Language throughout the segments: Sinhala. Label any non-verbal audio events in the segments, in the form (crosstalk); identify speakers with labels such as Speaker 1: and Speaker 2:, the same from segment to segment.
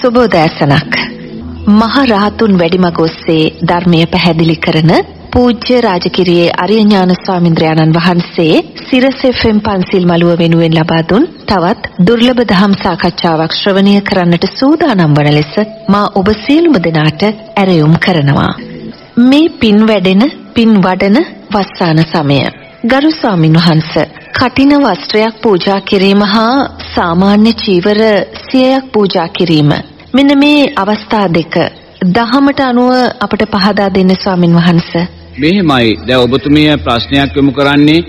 Speaker 1: සුබෝදෑසනක්. මහ රහතුන් වැඩිමග ඔස්සේ ධර්මය පැහැදිලි කරන පූජ්‍ය රාජකිරියේ අරියඥාන ස්වාමින්ද්‍රයාණන් වහන්සේ සිරස FM පන්සිල් මළුව වෙනුවෙන් ලබා දුන් තවත් දුර්ලභ දහම් සාකච්ඡාවක් ශ්‍රවණය කරන්නට සූදානම් වන ලෙස මා ඔබ සියලුම දෙනාට ඇරයුම් කරනවා. මේ පින් වැඩෙන පින් වඩන වස්සාන සමය. ගරු ස්වාමින් වහන්ස කටින වස්ත්‍රයක් පූජා කිරීම හා සාමාන්‍ය චීවර සියයක් පූජා කිරීම මෙන්න මේ අවස්ථා දෙක දහමට අනුව අපට පහදා දෙන්න ස්වාමින් වහන්සේ
Speaker 2: මෙහෙමයි දැන් ඔබතුමිය ප්‍රශ්නයක් යොමු කරන්නේ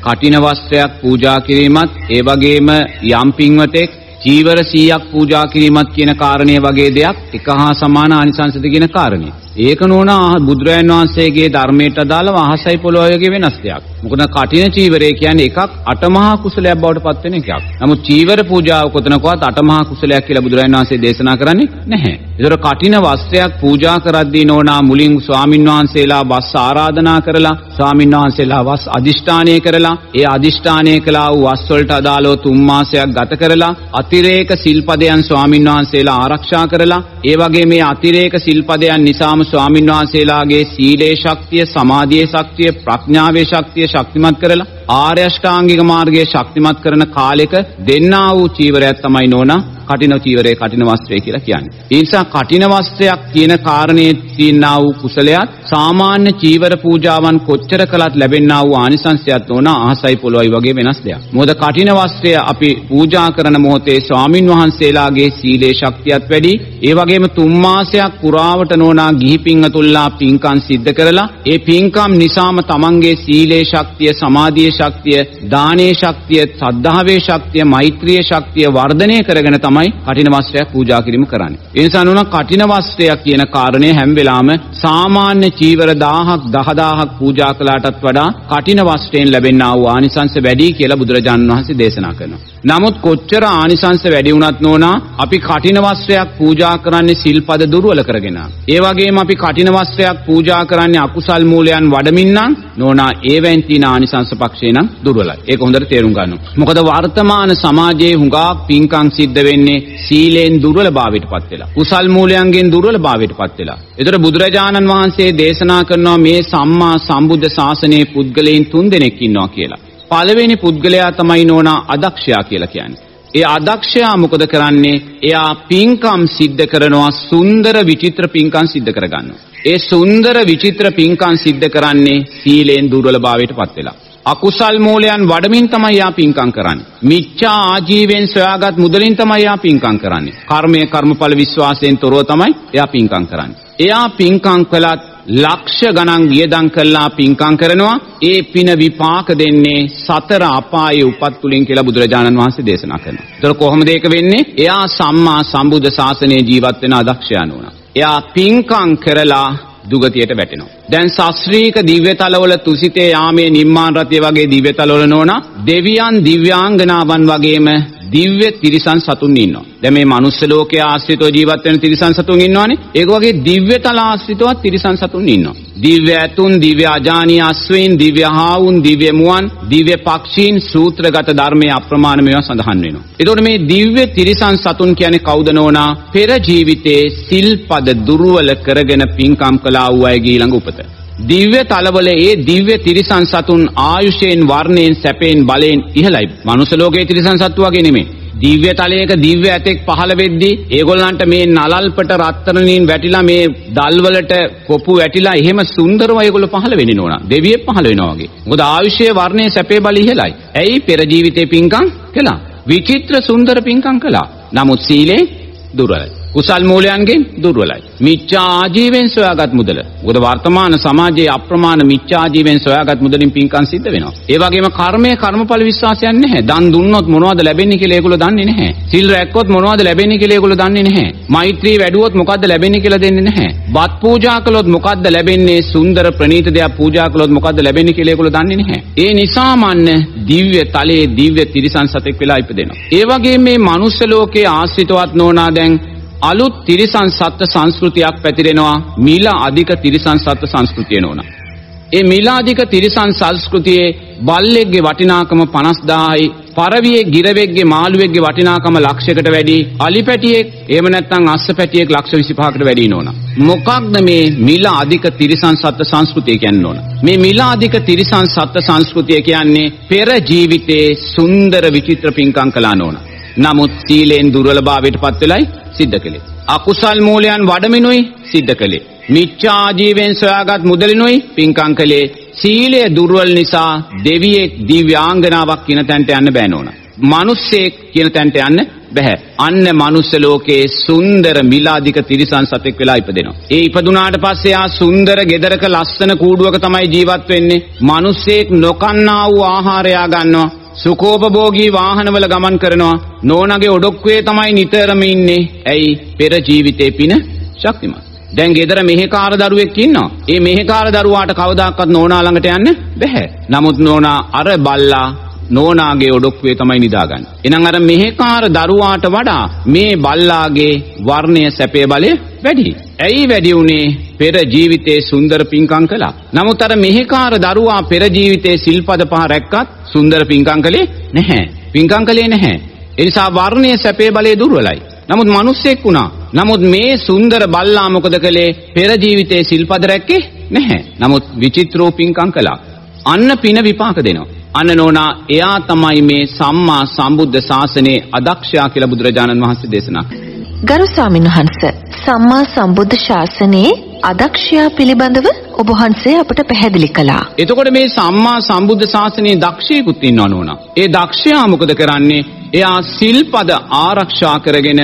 Speaker 2: කටින වස්ත්‍රයක් පූජා කිරීමත් ඒ වගේම යම් පින්වතෙක් චීවර 100ක් පූජා කිරීමත් කියන කාරණේ වගේ දෙයක් එක හා සමාන ආනිසංසද කියන කාරණේ. ඒක නෝනා බුදුරයන් වහන්සේගේ ධර්මයට අදාළව අහසයි පොළොවගේ වෙනස් දෙයක්. මොකද කටින චීවරය කියන්නේ එකක් අටමහා කුසලයක් බවට පත් වෙන එකක්. නමුත් චීවර පූජාව කොතනකවත් අටමහා කුසලයක් කියලා බුදුරයන් වහන්සේ දේශනා කරන්නේ නැහැ. ඒතර කටින වස්ත්‍රයක් පූජා කරද්දී නෝනා මුලින් ස්වාමින් වහන්සේලා වස් ආරාධනා කරලා ස්වාමින් වහන්සේලා වස් අදිෂ්ඨානය කරලා ඒ අදිෂ්ඨානය කළා වූ වස් වලට අදාළව තුන් මාසයක් ගත කරලා අතිරේක සිල්පදයන් ස්වාමින් වහන්සේලා ආරක්ෂා කරලා ඒ වගේ මේ අතිරේක සිල්පදයන් නිසාම ස්වාමින් වහන්සේලාගේ සීලේ ශක්තිය, සමාධියේ ශක්තිය, ප්‍රඥාවේ ශක්තිය ශක්තිමත් කරලා ආර්ය අෂ්ටාංගික මාර්ගයේ ශක්තිමත් කරන කාලෙක දෙන්නා වූ චීවරයක් තමයි නෝනා කටින චීවරයේ කටින වස්ත්‍රය කියලා කියන්නේ. ඒ නිසා කටින වස්ත්‍රයක් කියන කාරණේ තියෙනා වූ කුසලයක් සාමාන්‍ය චීවර පූජාවන් කොච්චර කළත් ලැබෙනා වූ ආනිසංසයත් නොන අහසයි පොළොවයි වගේ වෙනස් දෙයක්. මොකද කටින වස්ත්‍රය අපි පූජා කරන මොහොතේ ස්වාමින් වහන්සේලාගේ සීලේ ශක්තියත් වැඩි. ඒ වගේම තුන් මාසයක් පුරාවට නොනා ගිහි පින්වතුන්ලා පින්කම් සිද්ධ කරලා ඒ පින්කම් නිසාම තමන්ගේ සීලේ ශක්තිය, සමාධියේ ශක්තිය, දානේ ශක්තිය, සද්ධාවේ ශක්තිය, මෛත්‍රියේ ශක්තිය වර්ධනය කරගෙන තමයි කටින වස්ත්‍රයක් පූජා කිරීම කරන්නේ. ඒ නිසා නෝනා කටින වස්ත්‍රයක් කියන කාරණය හැම වෙලාවෙම සාමාන්‍ය චීවර 1000ක් 10000ක් පූජා කළාටත් වඩා කටින වස්ත්‍රයෙන් ලැබෙනා වූ ආනිසංස වැඩි කියලා බුදුරජාණන් වහන්සේ දේශනා කරනවා. නමුත් කොච්චර ආනිසංස වැඩි වුණත් නෝනා අපි කටින වස්ත්‍රයක් පූජා කරන්නේ සිල්පද දුර්වල කරගෙන. ඒ වගේම අපි කටින වස්ත්‍රයක් පූජා කරන්නේ අකුසල් මූලයන් වඩමින් නම් නෝනා ඒවෙන් තියෙන ආනිසංස පක්ෂේ නම් දුර්වලයි. ඒක හොඳට තේරුම් ගන්න. මොකද වර්තමාන සමාජයේ හුඟා පින්කම් සිද්ධ වෙන්නේ සීලෙන් දුර්වලභාවයට පත් වෙලා. කුසල් මූලයන්ගෙන් දුර්වලභාවයට පත් වෙලා. ඒතර බුදුරජාණන් වහන්සේ දේශනා කරනවා මේ සම්මා සම්බුද්ධ ශාසනයේ පුද්ගලයන් තුන් දෙනෙක් ඉන්නවා කියලා. පළවෙනි පුද්ගලයා තමයි නෝනා අදක්ෂයා කියලා කියන්නේ. ඒ අදක්ෂයා මොකද කරන්නේ? එයා පින්කම් සිද්ධ කරනවා සුන්දර විචිත්‍ර පින්කම් සිද්ධ කරගන්නවා. ඒ සුන්දර විචිත්‍ර පින්කම් සිද්ධ කරන්නේ සීලෙන් දුර්වලභාවයට පත් වෙලා. අකුසල් මූලයන් වඩමින් තමයි යා පින්කම් කරන්නේ. මිච්ඡා ආජීවයෙන් සොයාගත් මුදලින් තමයි යා පින්කම් කරන්නේ. කර්මය කර්මඵල විශ්වාසයෙන් තොරව තමයි එයා පින්කම් කරන්නේ. එයා පින්කම් කළත් ලක්ෂ ගණන් වියදම් කළා පින්කම් කරනවා ඒ පින විපාක දෙන්නේ සතර අපායේ උපත් තුලින් කියලා බුදුරජාණන් වහන්සේ දේශනා කරනවා. ඒතර කොහොමද ඒක වෙන්නේ? එයා සම්මා සම්බුද්ධ ශාසනයේ ජීවත් වෙන අදක්ෂයා නෝනා. එයා පින්කම් කරලා දුගතියට වැටෙනවා. දැන් ශාස්ත්‍රීක දිව්‍යතලවල තුසිතේ යාමේ නිම්මාන රතිය වගේ දිව්‍යතලවල නෝනා දෙවියන් දිව්‍යාංගනාවන් වගේම දිව්‍ය තිරිසන් සතුන් ඉන්නවා. දැන් මේ මනුස්ස ලෝකයේ ආශ්‍රිතව ජීවත් වෙන තිරිසන් සතුන් ඉන්නවනේ. ඒක වගේ දිව්‍යතල ආශ්‍රිතවත් තිරිසන් සතුන් ඉන්නවා. දිව්‍ය ඇතුන්, දිව්‍ය අජානීය අස්වැයින්, දිව්‍ය හාවුන්, දිව්‍ය මුවන්, දිව්‍ය පක්ෂීන් සූත්‍රගත ධර්මයේ අප්‍රමාණ මේවා සඳහන් වෙනවා. එතකොට මේ දිව්‍ය තිරිසන් සතුන් කියන්නේ කවුද නෝනා? පෙර ජීවිතේ සිල්පද දුර්වල කරගෙන පින්කම් කළා වූ අයගේ ඊළඟ උපත. දිව්‍ය තලවල ඒ දිව්‍ය තිරිසන් සතුන් ආයුෂයෙන් වර්ණයෙන් සැපයෙන් බලයෙන් ඉහළයි. මනුස්ස ලෝකයේ තිරිසන් සත්තු වගේ නෙමෙයි. දිව්‍ය තලයක දිව්‍ය ඇතෙක් පහළ වෙද්දී ඒගොල්ලන්ට මේ නලල්පට රත්තරණින් වැටිලා මේ දල්වලට කොපු වැටිලා එහෙම සුන්දරව ඒගොල්ලෝ පහළ වෙන්නේ නෝනා. දෙවියෙක් පහළ වෙනවා වගේ. මොකද ආයුෂයේ වර්ණයේ සැපේ බල ඉහළයි. ඇයි පෙර ජීවිතේ පින්කම් කළා. විචිත්‍ර සුන්දර පින්කම් කළා. නමුත් සීලේ දුර්වලයි. කුසල් මූලයන්ගෙන් දුර්වලයි. මිච්ඡා ආජීවයෙන් සොයාගත් මුදල. මොකද වර්තමාන සමාජයේ අප්‍රමාණ මිච්ඡා ආජීවයෙන් සොයාගත් මුදලින් පින්කම් සිද්ධ වෙනවා. ඒ වගේම කර්මය කර්මඵල විශ්වාසයක් නැහැ. දන් දුන්නොත් මොනවද ලැබෙන්නේ කියලා ඒගොල්ලෝ දන්නේ නැහැ. සිල් රැක්කොත් මොනවද ලැබෙන්නේ කියලා ඒගොල්ලෝ දන්නේ නැහැ. මෛත්‍රී වැඩුවොත් මොකද්ද ලැබෙන්නේ කියලා දෙන්නේ නැහැ. බත් පූජා කළොත් මොකද්ද ලැබෙන්නේ? සුන්දර ප්‍රණීත දෙයක් පූජා කළොත් මොකද්ද ලැබෙන්නේ කියලා ඒගොල්ලෝ දන්නේ නැහැ. ඒ නිසාමන්න දිව්‍ය තලයේ දිව්‍ය තිරිසන් සතෙක් වෙලා ඉපදෙනවා. ඒ වගේම මේ මනුස්ස ලෝකයේ ආශ්‍රිතවත් නොවනා දැන් අලුත් තිරිසන් සත්ත්ව සංස්කෘතියක් පැතිරෙනවා. මිල අධික තිරිසන් සත්ත්ව සංස්කෘතිය නෝන. ඒ මිලාදික තිරිසන් සංස්කෘතියේ බල්ලෙක්ගේ වටිනාකම 50000යි පරවියේ ගිරවෙක්ගේ මාළුවෙක්ගේ වටිනාකම ලක්ෂයකට වැඩි අලිපැටියෙක් එහෙම නැත්නම් අස්සපැටියෙක් ලක්ෂ 25කට වැඩි නෝන මොකක්ද මේ මිල අධික තිරිසන් සත්ත්ව සංස්කෘතිය කියන්නේ? නෝන මේ මිල අධික තිරිසන් සත්ත්ව සංස්කෘතිය කියන්නේ පෙර ජීවිතේ සුන්දර විචිත්‍ර පින්කම් කළා නෝන නමුත් සීලෙන් දුර්වලභාවයට පත් වෙලයි සිද්ධ කළේ අකුසල් මූලයන් වඩමිනුයි සිද්ධ කළේ මිච්ඡා ජීවෙන් සොයාගත් මුදලිනුයි පින්කම් කළේ සීලය දුර්වල නිසා දෙවියෙක් දිව්‍යාංගනාවක් කියන තැනට යන්න බෑ නෝන. මිනිස්සෙක් කියන තැනට යන්න බෑ. අන්න මනුස්ස ලෝකේ සුන්දර මිලාදික තිරිසන් සතෙක් වෙලා ඉපදෙනවා. ඒ ඉපදුනාට පස්සේ ආ සුන්දර ගෙදරක ලස්සන කූඩුවක තමයි ජීවත් වෙන්නේ. මිනිස්සෙක් නොකන්නා වූ ආහාරය ගන්නවා. සුකෝපභෝගී වාහනවල ගමන් කරනවා. නෝනගේ ඔඩොක්කුවේ තමයි නිතරම ඉන්නේ. ඇයි? පෙර ජීවිතේ පින ශක්තිමත්. දැන් ගෙදර මෙහෙකාර දරුවෙක් ඉන්නවා. ඒ මෙහෙකාර දරුවාට කවදාකවත් නෝනා ළඟට යන්න බැහැ. නමුත් නෝනා අර බල්ලා නෝනාගේ ඔඩොක්කුවේ තමයි නිදාගන්නේ. එහෙනම් අර මෙහෙකාර දරුවාට වඩා මේ බල්ලාගේ වර්ණය සැපේ බලය වැඩි. ඇයි වැඩි උනේ? පෙර ජීවිතේ සුන්දර පින්කම් කළා. නමුත් අර මෙහෙකාර දරුවා පෙර ජීවිතේ සිල්පද පහ රැක්කත් සුන්දර පින්කම් කළේ නැහැ. පින්කම් කළේ නැහැ. ඒ නිසා වර්ණය සැපේ බලය දුර්වලයි. නමුත් මිනිස්සෙක් වුණා. නමුත් මේ සුන්දර බල්ලා මොකද කළේ? පෙර ජීවිතේ සිල්පද රැක්කේ නැහැ. නමුත් විචිත්‍රෝ පින්කම් කළා. අන්න පින විපාක දෙනවා. අන්න නෝනා එයා තමයි මේ සම්මා සම්බුද්ධ ශාසනයේ අදක්ෂයා කියලා බුදුරජාණන් වහන්සේ දේශනා කළේ.
Speaker 1: ගරු ස්වාමීන් වහන්ස සම්මා සම්බුද්ධ ශාසනයේ අදක්ෂයා පිළිබඳව ඔබ වහන්සේ අපට පැහැදිලි කළා.
Speaker 2: එතකොට මේ සම්මා සම්බුද්ධ ශාසනයේ දක්ෂයෙකුත් ඉන්නව නෝනා. ඒ දක්ෂයා මොකද කරන්නේ? එයා සිල්පද ආරක්ෂා කරගෙන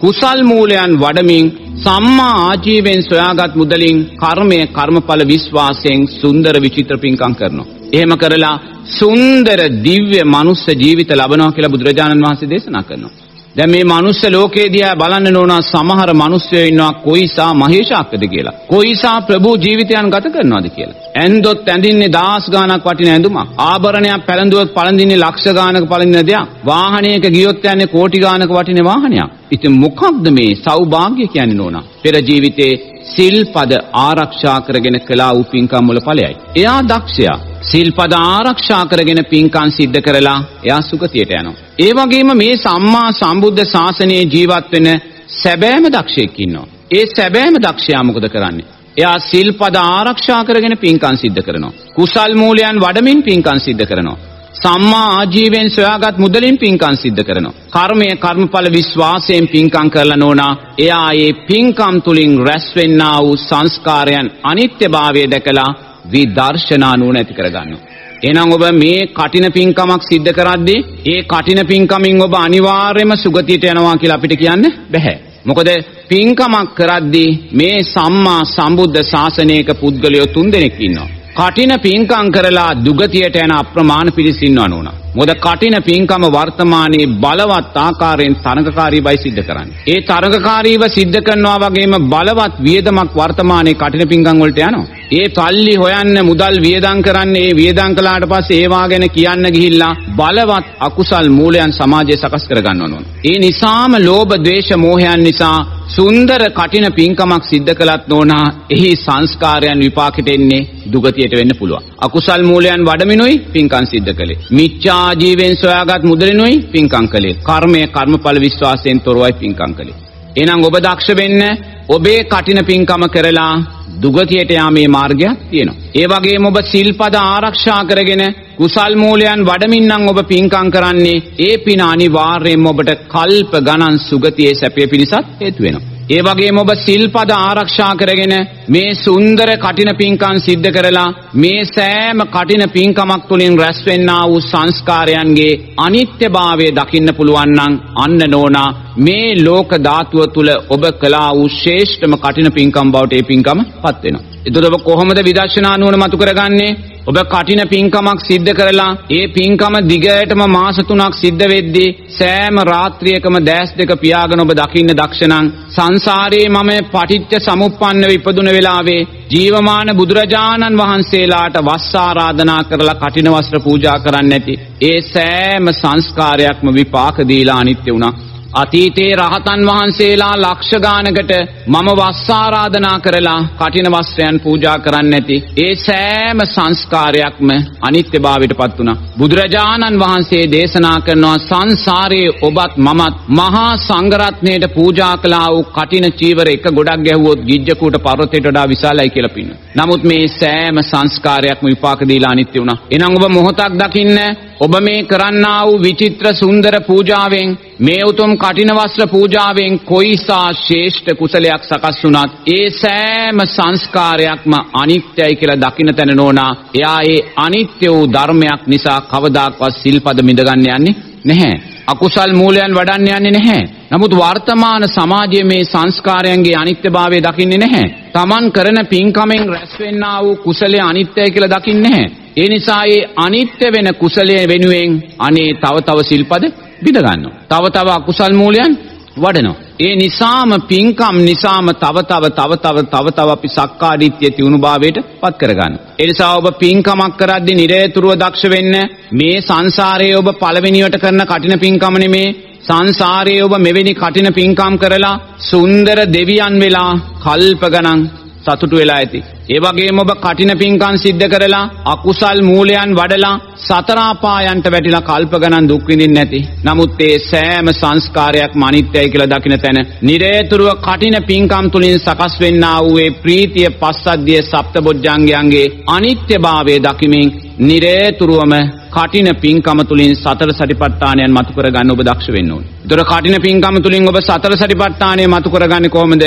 Speaker 2: කුසල් මූලයන් වඩමින් සම්මා ආජීවයෙන් සොයාගත් මුදලින් කර්මය කර්මඵල විශ්වාසයෙන් සුන්දර විචිත්‍ර පින්කම් කරනවා. එහෙම කරලා සුන්දර දිව්‍ය මනුස්ස ජීවිත ලබනවා කියලා බුදුරජාණන් වහන්සේ දේශනා කරනවා. දැන් මේ මනුස්ස ලෝකේ දිහා බලන්න ඕන සමහර මිනිස්සුයෝ ඉන්නවා කොයිසා මහේශාක්කද කියලා. කොයිසා ප්‍රභූ ජීවිතයන් ගත කරනවද කියලා. ඇන්දොත් ඇඳින්නේ දහස් ගාණක් වටින ඇඳුමක්. ආභරණයක් පැළඳුවොත් පළඳින්නේ ලක්ෂ ගාණක පළඳින දෙයක්. වාහනයක ගියොත් යන්නේ කෝටි ගාණක වටින වාහනයක්. ඉතින් මොකක්ද මේ සෞභාග්‍ය කියන්නේ නෝනා? පෙර ජීවිතේ සිල්පද ආරක්ෂා කරගෙන කළා වූ පින්කම් වල ඵලයයි. එයා දක්ෂයා. සිල්පද ආරක්ෂා කරගෙන පින්කම් සිද්ධ කරලා එයා සුගතියට යනවා. ඒ වගේම මේ සම්මා සම්බුද්ධ ශාසනයේ ජීවත් වෙන සැබෑම දක්ෂයෙක් ඉන්නවා. ඒ සැබෑම දක්ෂයා මොකද කරන්නේ? එයා සිල්පද ආරක්ෂා කරගෙන පින්කම් සිද්ධ කරනවා. කුසල් මූලයන් වඩමින් පින්කම් සිද්ධ කරනවා. සම්මා ආජීවයෙන් සොයාගත් මුදලින් පින්කම් සිද්ධ කරනවා. කර්මය කර්මඵල විශ්වාසයෙන් පින්කම් කරලා නොනා එයා ඒ පින්කම් තුලින් රැස් වෙන්නා වූ සංස්කාරයන් අනිත්‍යභාවය දැකලා විදර්ශනා නුවණ ඇති කරගන්නවා. එහෙනම් ඔබ මේ කටින පින්කමක් සිද්ධ කරද්දී ඒ කටින පින්කමින් ඔබ අනිවාර්යයෙන්ම සුගතියට යනවා කියලා අපිට කියන්න බෑ. මොකද පින්කමක් කරද්දී මේ සම්මා සම්බුද්ධ ශාසනයක පුද්ගලයෝ තුන්දෙනෙක් ඉන්නවා. කටින පින්කම් කරලා දුගතියට යන අප්‍රමාණ පිරිස ඉන්නවන උනා. මොකද කටින පින්කම වර්තමානයේ බලවත් ආකාරයෙන් තරඟකාරීවයි සිද්ධ කරන්නේ. ඒ තරඟකාරීව සිද්ධ කරනවා වගේම බලවත් වියදමක් වර්තමානයේ කටින පින්කම් වලට යනවා. ඒ සල්ලි හොයන්න මුදල් වියදම් කරන්න ඒ වියදම් කළාට පස්සේ ඒවා ගැන කියන්න ගිහිල්ලා බලවත් අකුසල් මූලයන් සමාජයේ සකස් කර ගන්නව ඕන. ඒ නිසාම ලෝභ, ද්වේෂ, මෝහයන් නිසා සුන්දර කටින පින්කමක් සිද්ධ කළත් නෝනා එහි සංස්කාරයන් විපාකෙට එන්නේ දුගතියට වෙන්න පුළුවන්. අකුසල් මූලයන් වඩමිනුයි පින්කම් සිද්ධ කළේ. මිච්ඡා ජීවෙන් සොයාගත් මුදලිනුයි පින්කම් කළේ. කර්මය කර්මඵල විශ්වාසයෙන් තොරවයි පින්කම් කළේ. එහෙනම් ඔබ දක්ෂ වෙන්න ඔබේ කටින පින්කම කරලා දුගතියට යාමේ මාර්ගයක් තියෙනවා. ඒ වගේම ඔබ සිල්පද ආරක්ෂා කරගෙන කුසල් මූලයන් වඩමින් නම් ඔබ පින්කම් කරන්නේ ඒ පින අනිවාර්යයෙන්ම ඔබට කල්ප ගණන් සුගතියේ සැපය පිණිසත් හේතු වෙනවා. ඒ වගේම ඔබ සිල්පද ආරක්ෂා කරගෙන මේ සුන්දර කටින පින්කම් සිද්ධ කරලා මේ සෑම කටින පින්කමක් තුළින් රැස් වෙන්නා වූ සංස්කාරයන්ගේ අනිත්‍යභාවය දකින්න පුළුවන් නම් අන්න නෝනා මේ ලෝක ධාතුව තුල ඔබ කළා වූ ශ්‍රේෂ්ඨම කටින පින්කම් බවට ඒ පින්කම පත් වෙනවා. එතකොට ඔබ කොහොමද විදර්ශනා නුවණ මතු කරගන්නේ? ඔබ කටින පින්කමක් සිද්ධ කරලා ඒ පින්කම දිගටම මාස 3ක් සිද්ධ වෙද්දී සෑම රාත්‍රියකම දැස් දෙක පියාගෙන ඔබ දකින්න දක්ෂණං සංසාරේ මම පටිච්ච සමුප්පන්නව ඉපදුන වෙලාවේ ජීවමාන බුදුරජාණන් වහන්සේලාට වස් ආරාධනා කරලා කටින වස්ත්‍ර පූජා කරන්න ඇති. ඒ සෑම සංස්කාරයක්ම විපාක දීලා අනිත්‍ය වුණා. අතීතයේ රහතන් වහන්සේලා ලක්ෂ ගානකට මම වස් ආරාධනා කරලා කටින වස්ත්‍රයන් පූජා කරන්නේ නැති ඒ සෑම සංස්කාරයක්ම අනිත්‍යභාවයට පත් වුණා. බුදුරජාණන් වහන්සේ දේශනා කරනවා සංසාරයේ ඔබත් මමත් මහා සංඝරත්නයට පූජා කළා වූ කටින චීවර එක ගොඩක් ගැහුවොත් ගිජ්ජකූට පර්වතයට වඩා විශාලයි කියලා පින්න. නමුත් මේ සෑම සංස්කාරයක්ම විපාක දීලා අනිත්‍ය වුණා. එහෙනම් ඔබ මොහොතක් දකින්න ඔබ මේ කරන්නා වූ විචිත්‍ර සුන්දර පූජාවෙන් මේ උතුම් කටින වස්ත්‍ර පූජාවෙන් කොයිසා ශ්‍රේෂ්ඨ කුසලයක් සකස් වුණත් ඒ සෑම සංස්කාරයක්ම අනිත්‍යයි කියලා දකින්න තැන නෝනා එයා ඒ අනිත්‍ය වූ ධර්මයක් නිසා කවදාක්වත් සිල්පද මිදගන්න යන්නේ නැහැ. අකුසල් මූලයන් වඩන්න යන්නේ නැහැ. නමුත් වර්තමාන සමාජයේ මේ සංස්කාරයන්ගේ අනිත්‍යභාවය දකින්නේ නැහැ. Taman කරන පින්කමෙන් රැස්වෙන්නා වූ කුසලයේ අනිත්‍යයි කියලා දකින්නේ නැහැ. ඒ නිසා ඒ අනිත්‍ය වෙන කුසලයේ වෙනුවෙන් අනේ තව තව සිල්පද බිඳ ගන්නවා. තව තව අකුසල් මූලයන් වඩනවා. ඒ නිසාම පින්කම් නිසාම තව තව තව තව තව තව අපි සක්කාදිට්ඨිය තියුණුභාවයට පත් කරගන්න. ඒ නිසා ඔබ පින්කමක් කරද්දී නිරේතුරුව දක්ෂ වෙන්න මේ සංසාරයේ ඔබ පළවෙනියට කරන කටින පින්කම නෙමේ සංසාරයේ ඔබ මෙවැනි කටින පින්කම් කරලා සුන්දර දෙවියන් වෙලා කල්ප ගණන් සතුටු වෙලා ඇති. ඒ වගේම ඔබ කටින පින්කම් සිද්ධ කරලා අකුසල් මූලයන් වඩලා සතර අපායන්ට වැටිලා කල්ප ගණන් දුක් විඳින්න නැති. නමුත් ඒ සෑම සංස්කාරයක්ම අනිත්‍යයි කියලා දකින තැන නිරේතුරුව කටින පින්කම් තුලින් සකස් වෙන්නා වූ ඒ ප්‍රීතිය පස්සද්ධිය සප්තබොජ්ජංගයන්ගේ අනිත්‍යභාවය දකිමින් නිරේතුරුවම කටින පින්කම තුලින් සතර සටිපට්ඨානයන් මතු කරගන්න ඔබ දක්ෂ වෙන්න ඕනේ. ඒතර කටින පින්කම තුලින් ඔබ සතර සටිපට්ඨානය මතු කරගන්නේ කොහොමද?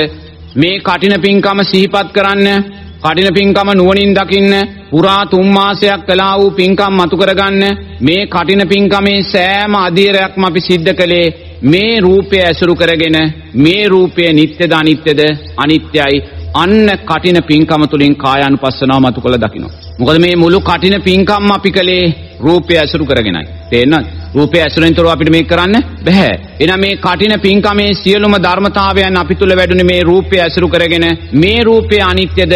Speaker 2: මේ කටින පින්කම සිහිපත් කරන්න කටින පින්කම නුවණින් දකින්න පුරා තුන් මාසයක් කළා වූ පින්කම් මතු කරගන්න මේ කටින පින්කමේ සෑම අධීරයක්ම අපි සිද්ධ කළේ මේ රූපය ඇසුරු කරගෙන මේ රූපය නිට්ටයද අනිත්‍යද? අනිත්‍යයි. අන්න කටින පින්කම තුලින් කායානුපස්සනාව මතු කළ දකින්න. මොකද මේ මුළු කටින පින්කම් අපි කළේ රූපය ඇසුරු කරගෙනයි. තේරෙනවද? රූපය ඇසුරෙන් තොරව අපිට මේක කරන්න බෑ. එහෙනම් මේ කටින පින්කමේ සියලුම ධර්මතාවයන් අපි තුල වැඩුණේ මේ රූපය ඇසුරු කරගෙන මේ රූපය අනිත්‍යද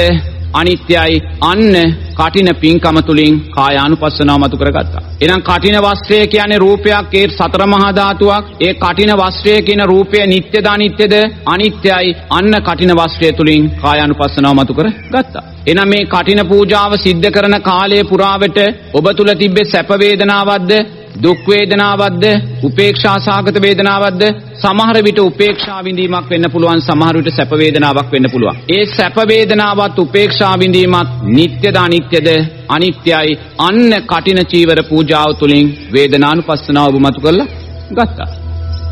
Speaker 2: අනිත්‍යයි අන්න කටින පින්කම තුලින් කායානුපස්සනාව මතු කරගත්තා. එහෙනම් කටින වස්ත්‍රය කියන්නේ රූපයක් ඒ සතර මහා ධාතුවක්. ඒ කටින වස්ත්‍රය කියන රූපය නිට්ටයද අනිත්‍යද? අනිත්‍යයි. අන්න කටින වස්ත්‍රය තුලින් කායානුපස්සනාව මතු කරගත්තා. එහෙනම් මේ කටින පූජාව සිද්ධ කරන කාලය පුරාවට ඔබ තුල තිබ්බේ සැප වේදනාවක්ද දුක් වේදනාවක්ද උපේක්ෂා සහගත වේදනාවක්ද සමහර විට උපේක්ෂා විඳීමක් වෙන්න පුළුවන් සමහර විට සැප වේදනාවක් වෙන්න පුළුවන්. ඒ සැප වේදනාවත් උපේක්ෂා විඳීමත් නිට්ටයද අනිත්‍යද? අනිත්‍යයි. අන්න කටින චීවර පූජාව තුලින් වේදනානුපස්සනාව ඔබ මතු කරලා ගත්තා.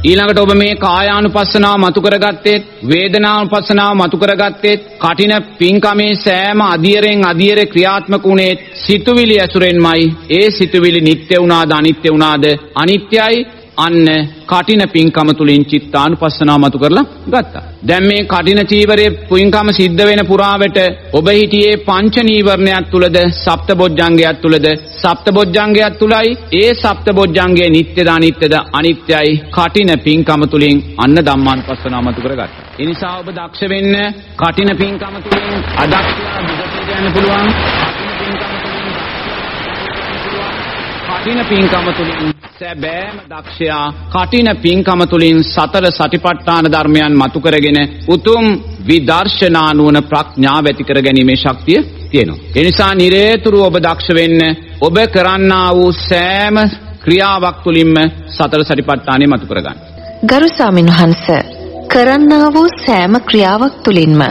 Speaker 2: ඊළඟට ඔබ මේ කායානුපස්සනාව මතු කරගත්තේ වේදනානුපස්සනාව මතු කරගත්තේ කටින පින්කමේ සෑම අධියරෙන් අධියර ක්‍රියාත්මක වුණේ සිතුවිලි ඇසුරෙන්මයි. ඒ සිතුවිලි නිත්‍ය වුණාද අනිත්‍ය වුණාද? අනිත්‍යයි අන්න කටින පින්කම තුලින් චිත්තානුපස්සනාව මතු කරලා ගත්තා. දැන් මේ කටින චීවරයේ පින්කම සිද්ධ වෙන පුරාවට ඔබ හිටියේ පංච නීවරණයක් තුලද සප්තබොජ්ජංගයක් තුලද සප්තබොජ්ජංගයක් තුලයි ඒ සප්තබොජ්ජංගයේ නිට්ටයද අනිත්‍යද අනිත්‍යයි කටින පින්කම තුලින් අන්න ධම්මානුපස්සනාව මතු කරගත්තා. ඒ නිසා ඔබ දක්ෂ වෙන්න කටින පින්කම තුලින් අදක්ෂයා දුකට යන්න පුළුවන්. කටින පින්කම තුලින් සැබෑම දක්ෂයා කටින පින්කම තුලින් සතර සටිපට්ඨාන ධර්මයන් මතු කරගෙන උතුම් විදර්ශනා නුවණ ප්‍රඥාව ඇති කර ගැනීමේ ශක්තිය තියෙනවා. ඒ නිසා නිරේතුරු ඔබ දක්ෂ වෙන්න ඔබ කරන්නා වූ සෑම ක්‍රියාවක් තුලින්ම සතර සටිපට්ඨානෙ මතු කරගන්න.
Speaker 1: ගරු ස්වාමින් වහන්සේ කරන්නා වූ සෑම ක්‍රියාවක් තුලින්ම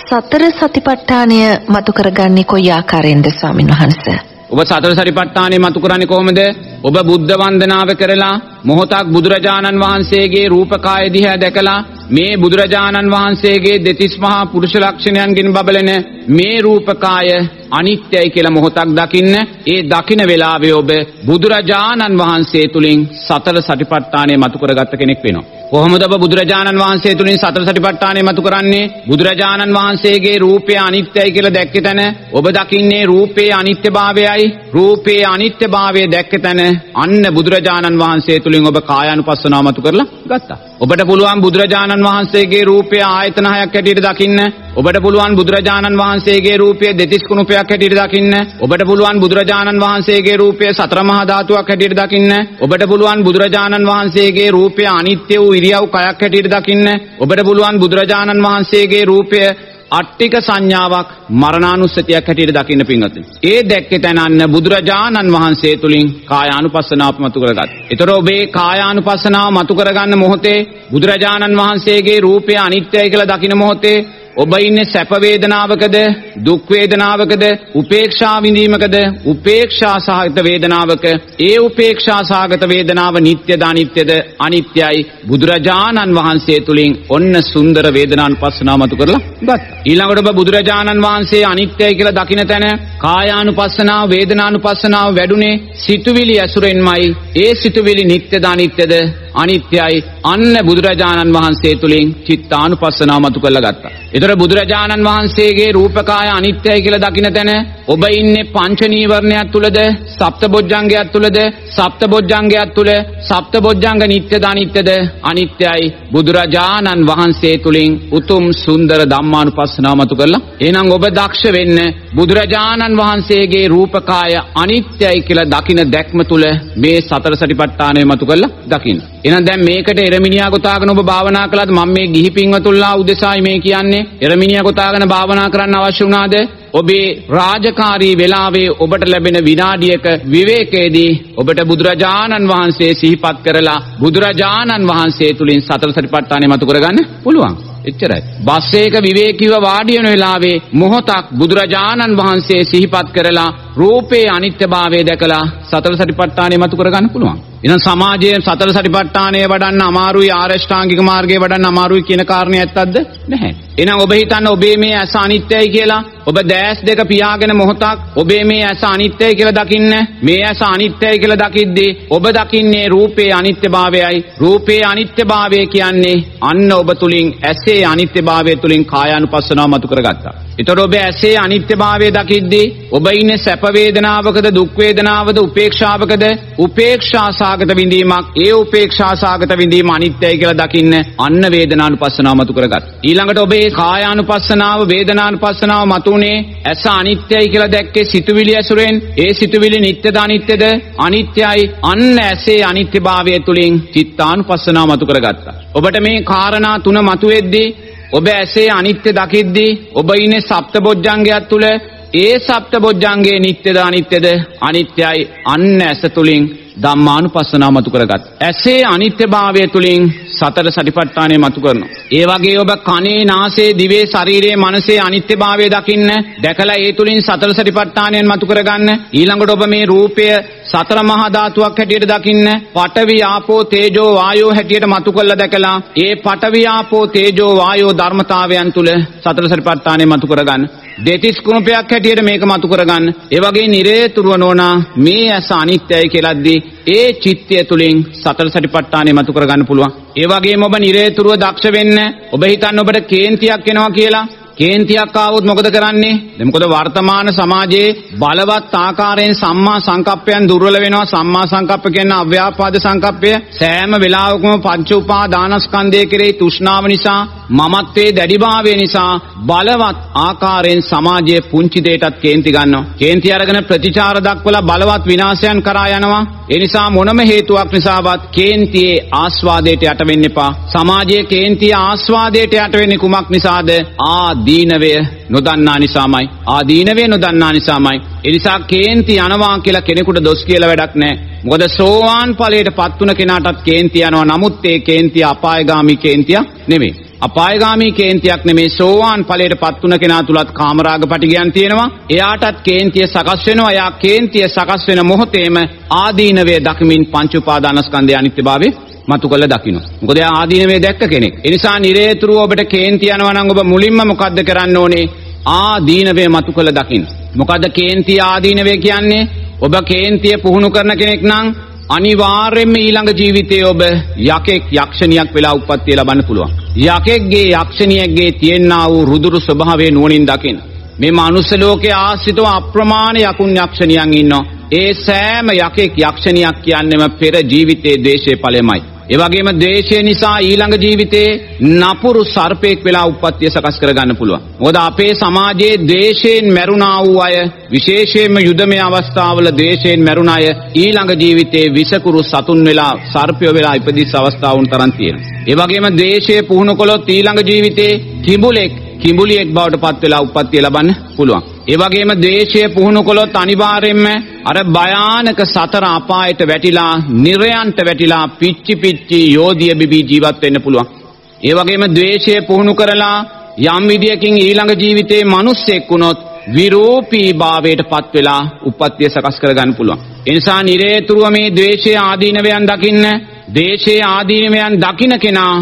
Speaker 1: සතර සතිපට්ඨානය මතු කරගන්නේ කොයි ආකාරයෙන්ද ස්වාමින් වහන්සේ?
Speaker 2: ඔබ සතර සරිපට්ඨානෙ මතු කරන්නේ කොහොමද? ඔබ බුද්ධ වන්දනාව කරලා මොහොතක් බුදුරජාණන් වහන්සේගේ රූපකාය දිහා දැකලා මේ බුදුරජාණන් වහන්සේගේ දෙතිස් මහා පුරුෂ ලක්ෂණයන්ගෙන් බබලන මේ රූපකාය අනිත්‍යයි කියලා මොහොතක් දකින්න ඒ දකින වෙලාවේ ඔබ බුදුරජාණන් වහන්සේ තුලින් සතර සටිපට්ඨානය මතු කරගත්ත කෙනෙක් වෙනවා. කොහොමද ඔබ බුදුරජාණන් වහන්සේ තුලින් සතර සටිපට්ඨානය මතු කරන්නේ? බුදුරජාණන් වහන්සේගේ රූපය අනිත්‍යයි කියලා දැක්ක තැන ඔබ දකින්නේ රූපේ අනිත්‍යභාවයයි රූපේ අනිත්‍යභාවය දැක්ක තැන අන්න බුදුරජාණන් වහන්සේ තුලින් ඔබ කායානුපස්සනාව මතු කරලා ගත්තා. ඔබට පුළුවන් බුදුරජාණන් වහන්සේගේ රූපය ආයතන හයක් හැටියට දකින්න ඔබට පුළුවන් බුදුරජාණන් වහන්සේගේ රූපය දෙතිස් කුණුපයක් හැටියට දකින්න. ඔබට පුළුවන් බුදුරජාණන් වහන්සේගේ රූපය සතර මහා ධාතුවක් හැටියට දකින්න. ඔබට පුළුවන් බුදුරජාණන් වහන්සේගේ රූපය අනිත්‍ය වූ ඉරියව් කයක් හැටියට දකින්න. ඔබට පුළුවන් බුදුරජාණන් වහන්සේගේ රූපය අට්ටික සංඥාවක් මරණානුස්සතියක් හැටියට දකින්න පින්වත්නි. ඒ දැක්කේ තැන අන්න බුදුරජාණන් වහන්සේ තුලින් කායානුපස්සනාව මතු කරගත්. ඒතර ඔබේ කායානුපස්සනාව මතු කරගන්න මොහොතේ බුදුරජාණන් වහන්සේගේ රූපය අනිත්‍යයි කියලා දකින මොහොතේ ඔබ ඉන්නේ සැප වේදනාවකද දුක් වේදනාවකද උපේක්ෂා විඳීමකද උපේක්ෂා සහගත වේදනාවක? ඒ උපේක්ෂා සහගත වේදනාව නිට්ටයද අනිත්‍යද? අනිත්‍යයි. බුදුරජාණන් වහන්සේ තුලින් ඔන්න සුන්දර වේදනානුපස්සනාව මතු කරලා ගත්තා. ඊළඟට ඔබ බුදුරජාණන් වහන්සේ අනිත්‍යයි කියලා දකින තැන කායානුපස්සනාව වේදනානුපස්සනාව වැඩුණේ සිතුවිලි ඇසුරෙන්මයි. ඒ සිතුවිලි නිට්ටයද අනිත්‍යද? අනිත්‍යයි අන්න බුදුරජාණන් වහන්සේ තුලින් චිත්තානුපස්සනාව මතු කරලා ගත්තා. ඒතර බුදුරජාණන් වහන්සේගේ රූපකාය අනිත්‍යයි කියලා දකින තැන ඔබ ඉන්නේ පංච නීවරණයක් තුලද සප්තබොජ්ජංගයක් තුලද සප්තබොජ්ජංගයක් තුල සප්තබොජ්ජංග නිට්ටයද අනිත්‍යද අනිත්‍යයි බුදුරජාණන් වහන්සේ තුලින් උතුම් සුන්දර ධම්මානුපස්සනාව මතු කරලා එහෙනම් ඔබ දක්ෂ වෙන්න බුදුරජාණන් වහන්සේගේ රූපකාය අනිත්‍යයි කියලා දකින දැක්ම තුල මේ සතර සටිපට්ඨානය මතු කරලා දකින්න. එහෙනම් දැන් මේකට එරමිනියා ගොතාගෙන ඔබ භාවනා කළාද මම මේ ගිහි පින්වතුන්ලා උදෙසායි මේ කියන්නේ එරමිනියා ගොතාගෙන භාවනා කරන්න අවශ්‍ය වුණාද ඔබේ රාජකාරී වෙලාවේ ඔබට ලැබෙන විනාඩියක විවේකයේදී ඔබට බුදුරජාණන් වහන්සේ සිහිපත් කරලා බුදුරජාණන් වහන්සේ තුලින් සතර සතිපට්ඨානය මතු කරගන්න පුළුවන් එච්චරයි. බස් එක විවේකීව වාඩි වෙන වෙලාවේ මොහොතක් බුදුරජාණන් වහන්සේ සිහිපත් කරලා රූපේ අනිත්‍යභාවය දැකලා සතර සතිපට්ඨානය මතු කරගන්න පුළුවන්. එහෙනම් සමාජයේ සතර සතිපට්ඨානය වඩන්න අමාරුයි ආරෂ්ඨාංගික මාර්ගය වඩන්න අමාරුයි කියන කාරණේ ඇත්තක්ද? නැහැ. එහෙනම් ඔබ හිතන්න ඔබේ මේ ඇස අනිත්‍යයි කියලා ඔබ දැස් දෙක පියාගෙන මොහොතක් ඔබේ මේ ඇස අනිත්‍යයි කියලා දකින්න මේ ඇස අනිත්‍යයි කියලා දකිද්දී ඔබ දකින්නේ රූපේ අනිත්‍යභාවයයි රූපේ අනිත්‍යභාවය කියන්නේ අන්න ඔබ තුලින් ඇසේ අනිත්‍යභාවය තුලින් කායානුපස්සනාව මතු කරගත්තා. එතකොට ඔබ ඇසේ අනිත්‍යභාවය දකිද්දී ඔබ ඉන්නේ සැප වේදනාවකද දුක් වේදනාවද උපේක්ෂාවකද උපේක්ෂා සාගත විඳීමක් ඒ උපේක්ෂා සාගත විඳීම අනිත්‍යයි කියලා දකින්න අන්න වේදනානුපස්සනාව මතු කරගත්. ඊළඟට ඔබේ කායානුපස්සනාව වේදනානුපස්සනාව මතුනේ ඇස අනිත්‍යයි කියලා දැක්කේ සිතුවිලි ඇසුරෙන් ඒ සිතුවිලි නිට්ටද අනිත්‍යද අනිත්‍යයි අන්න ඇසේ අනිත්‍යභාවය තුලින් චිත්තානුපස්සනාව මතු කරගත්තා. ඔබට මේ කාරණා තුන මතුවෙද්දී ඔබ ඇසේ අනිත්‍ය දකිද්දී ඔබ ඉන්නේ සප්තබොජ්ජංගයක් තුල ඒ සප්තබොජ්ජංගයේ නිට්ටයද අනිත්‍යද අනිත්‍යයි අන්න ඇස තුලින් ධම්මානුපස්සනාව මතු කරගත්. ඇසේ අනිත්‍යභාවය තුලින් සතර සටිපට්ඨානය මතු කරනවා. ඒ වගේ ඔබ කනේ නාසයේ දිවේ ශරීරයේ මනසේ අනිත්‍යභාවය දකින්න දැකලා ඒ තුලින් සතර සටිපට්ඨානයෙන් මතු කරගන්න. ඊළඟට ඔබ මේ රූපය සතර මහා ධාතුවක් හැටියට දකින්න පඨවි ආපෝ තේජෝ වායෝ හැටියට මතු කරලා දැකලා ඒ පඨවි ආපෝ තේජෝ වායෝ ධර්මතාවයන් තුල සතර සටිපට්ඨානය මතු කරගන්න. දෙතිස් කුණුපයක් හැටියට මේක මතු කරගන්න. ඒ වගේ නිරේතුරුව නෝනා මේ ඇස අනිත්‍යයි කියලාද්දී ඒ චිත්තය තුලින් සතර සටිපට්ඨානය මතු කරගන්න පුළුවන්. ඒ වගේම ඔබ නිරේතුරුව දක්ෂ වෙන්න ඔබ හිතන්න ඔබට කේන්තියක් එනවා කියලා කේන්තියක් ආවොත් මොකද කරන්නේ? දැන් මොකද වර්තමාන සමාජයේ බලවත් ආකාරයෙන් සම්මා සංකප්පයන් දුර්වල වෙනවා. සම්මා සංකප්ප කියන්නේ අව්‍යාපාද සංකප්පය. සෑම වෙලාවකම පංච උපාදානස්කන්ධය කෙරෙහි තෘෂ්ණාව නිසා, මමත්වයේ දැඩිභාවය නිසා බලවත් ආකාරයෙන් සමාජයේ පුංචි දෙයටත් කේන්ති ගන්නවා. කේන්ති අරගෙන ප්‍රතිචාර දක්වලා බලවත් විනාශයන් කරා යනවා. ඒ නිසා මොනම හේතුවක් නිසාවත් කේන්තියේ ආස්වාදයට යට වෙන්න එපා. සමාජයේ කේන්තිය ආස්වාදයට යට වෙන්නේ කුමක් නිසාද? ආදීනවය නොදන්නා නිසාමයි. ආදීනවය නොදන්නා නිසාමයි. ඒ නිසා කේන්ති යනවා කියලා කෙනෙකුට දොස් කියලා වැඩක් නැහැ. මොකද සෝවාන් ඵලයට පත් වුණ කෙනාටත් කේන්ති යනවා. නමුත් ඒ කේන්තිය අපායগামী කේන්තිය නෙමෙයි. අපායগামী කේන්තියක් නෙමේ සෝවාන් ඵලයට පත් වුණ කෙනා තුලත් කාමරාග පටිගයන් තියෙනවා. එයාටත් කේන්තිය සකස් වෙනවා. එයා කේන්තිය සකස් වෙන මොහොතේම ආදීනවේ දකිමින් පංච උපාදානස්කන්ධය අනිත්‍යභාවය මතු කළ දකින්න. මොකද එයා ආදීනවේ දැක්ක කෙනෙක්. ඒ නිසා නිරේතුරුව ඔබට කේන්ති යනවා නම් ඔබ මුලින්ම මොකද්ද කරන්න ඕනේ? ආදීනවේ මතු කළ දකින්න. මොකද්ද කේන්ති ආදීනවේ කියන්නේ? ඔබ කේන්තිය පුහුණු කරන කෙනෙක් නම් අනිවාර්යෙන්ම ඊළඟ ජීවිතයේ ඔබ යකෙක් යක්ෂණියක් වෙලා උප්පත්තිය ලබන්න පුළුවන්. යකෙක්ගේ යක්ෂණියෙක්ගේ තියෙනා වූ රුදුරු ස්වභාවය නුවණින් දකින්න. මේ මනුස්ස ලෝකයේ ආශ්‍රිතව අප්‍රමාණ යකුන් යක්ෂණියන් ඉන්නවා. ඒ සෑම යකෙක් යක්ෂණියක් කියන්නේම පෙර ජීවිතයේ ද්වේෂයේ ඵලයමයි. ඒ වගේම ද්වේෂය නිසා ඊළඟ ජීවිතේ නපුරු සර්පෙක් වෙලා උප්පත්තිය සකස් කරගන්න පුළුවන්. මොකද අපේ සමාජයේ ද්වේෂයෙන් මැරුණා වූ අය විශේෂයෙන්ම යුදමය අවස්ථාවල ද්වේෂයෙන් මැරුණ අය ඊළඟ ජීවිතේ විසකුරු සතුන් වෙලා සර්පයෝ වෙලා ඉපදිස් අවස්ථාවුන් තරම් තියෙනවා. ඒ වගේම ද්වේෂය පුහුණු කළොත් ඊළඟ ජීවිතේ කිඹුලෙක් කිඹුලියෙක් බවට පත් වෙලා උප්පත්තිය ලබන්න පුළුවන්. ඒ වගේම ද්වේෂය පුහුණු කළොත් අනිවාර්යයෙන්ම අර භයානක සතර අපායට වැටිලා නිර්යන්ට වැටිලා පිච්චි පිච්චි යෝධිය බිබී ජීවත් වෙන්න පුළුවන්. ඒ වගේම ද්වේෂය පුහුණු කරලා යම් විදියකින් ඊළඟ ජීවිතේ මිනිස්සෙක් වුණොත් විරූපී භාවයට පත් වෙලා උප්පත්තිය සකස් කරගන්න පුළුවන්. ඒ නිසා නිරේතුරුව මේ ද්වේෂයේ ආදීනවයන් දකින්න, ද්වේෂයේ ආදීනවයන් දකින්න කෙනා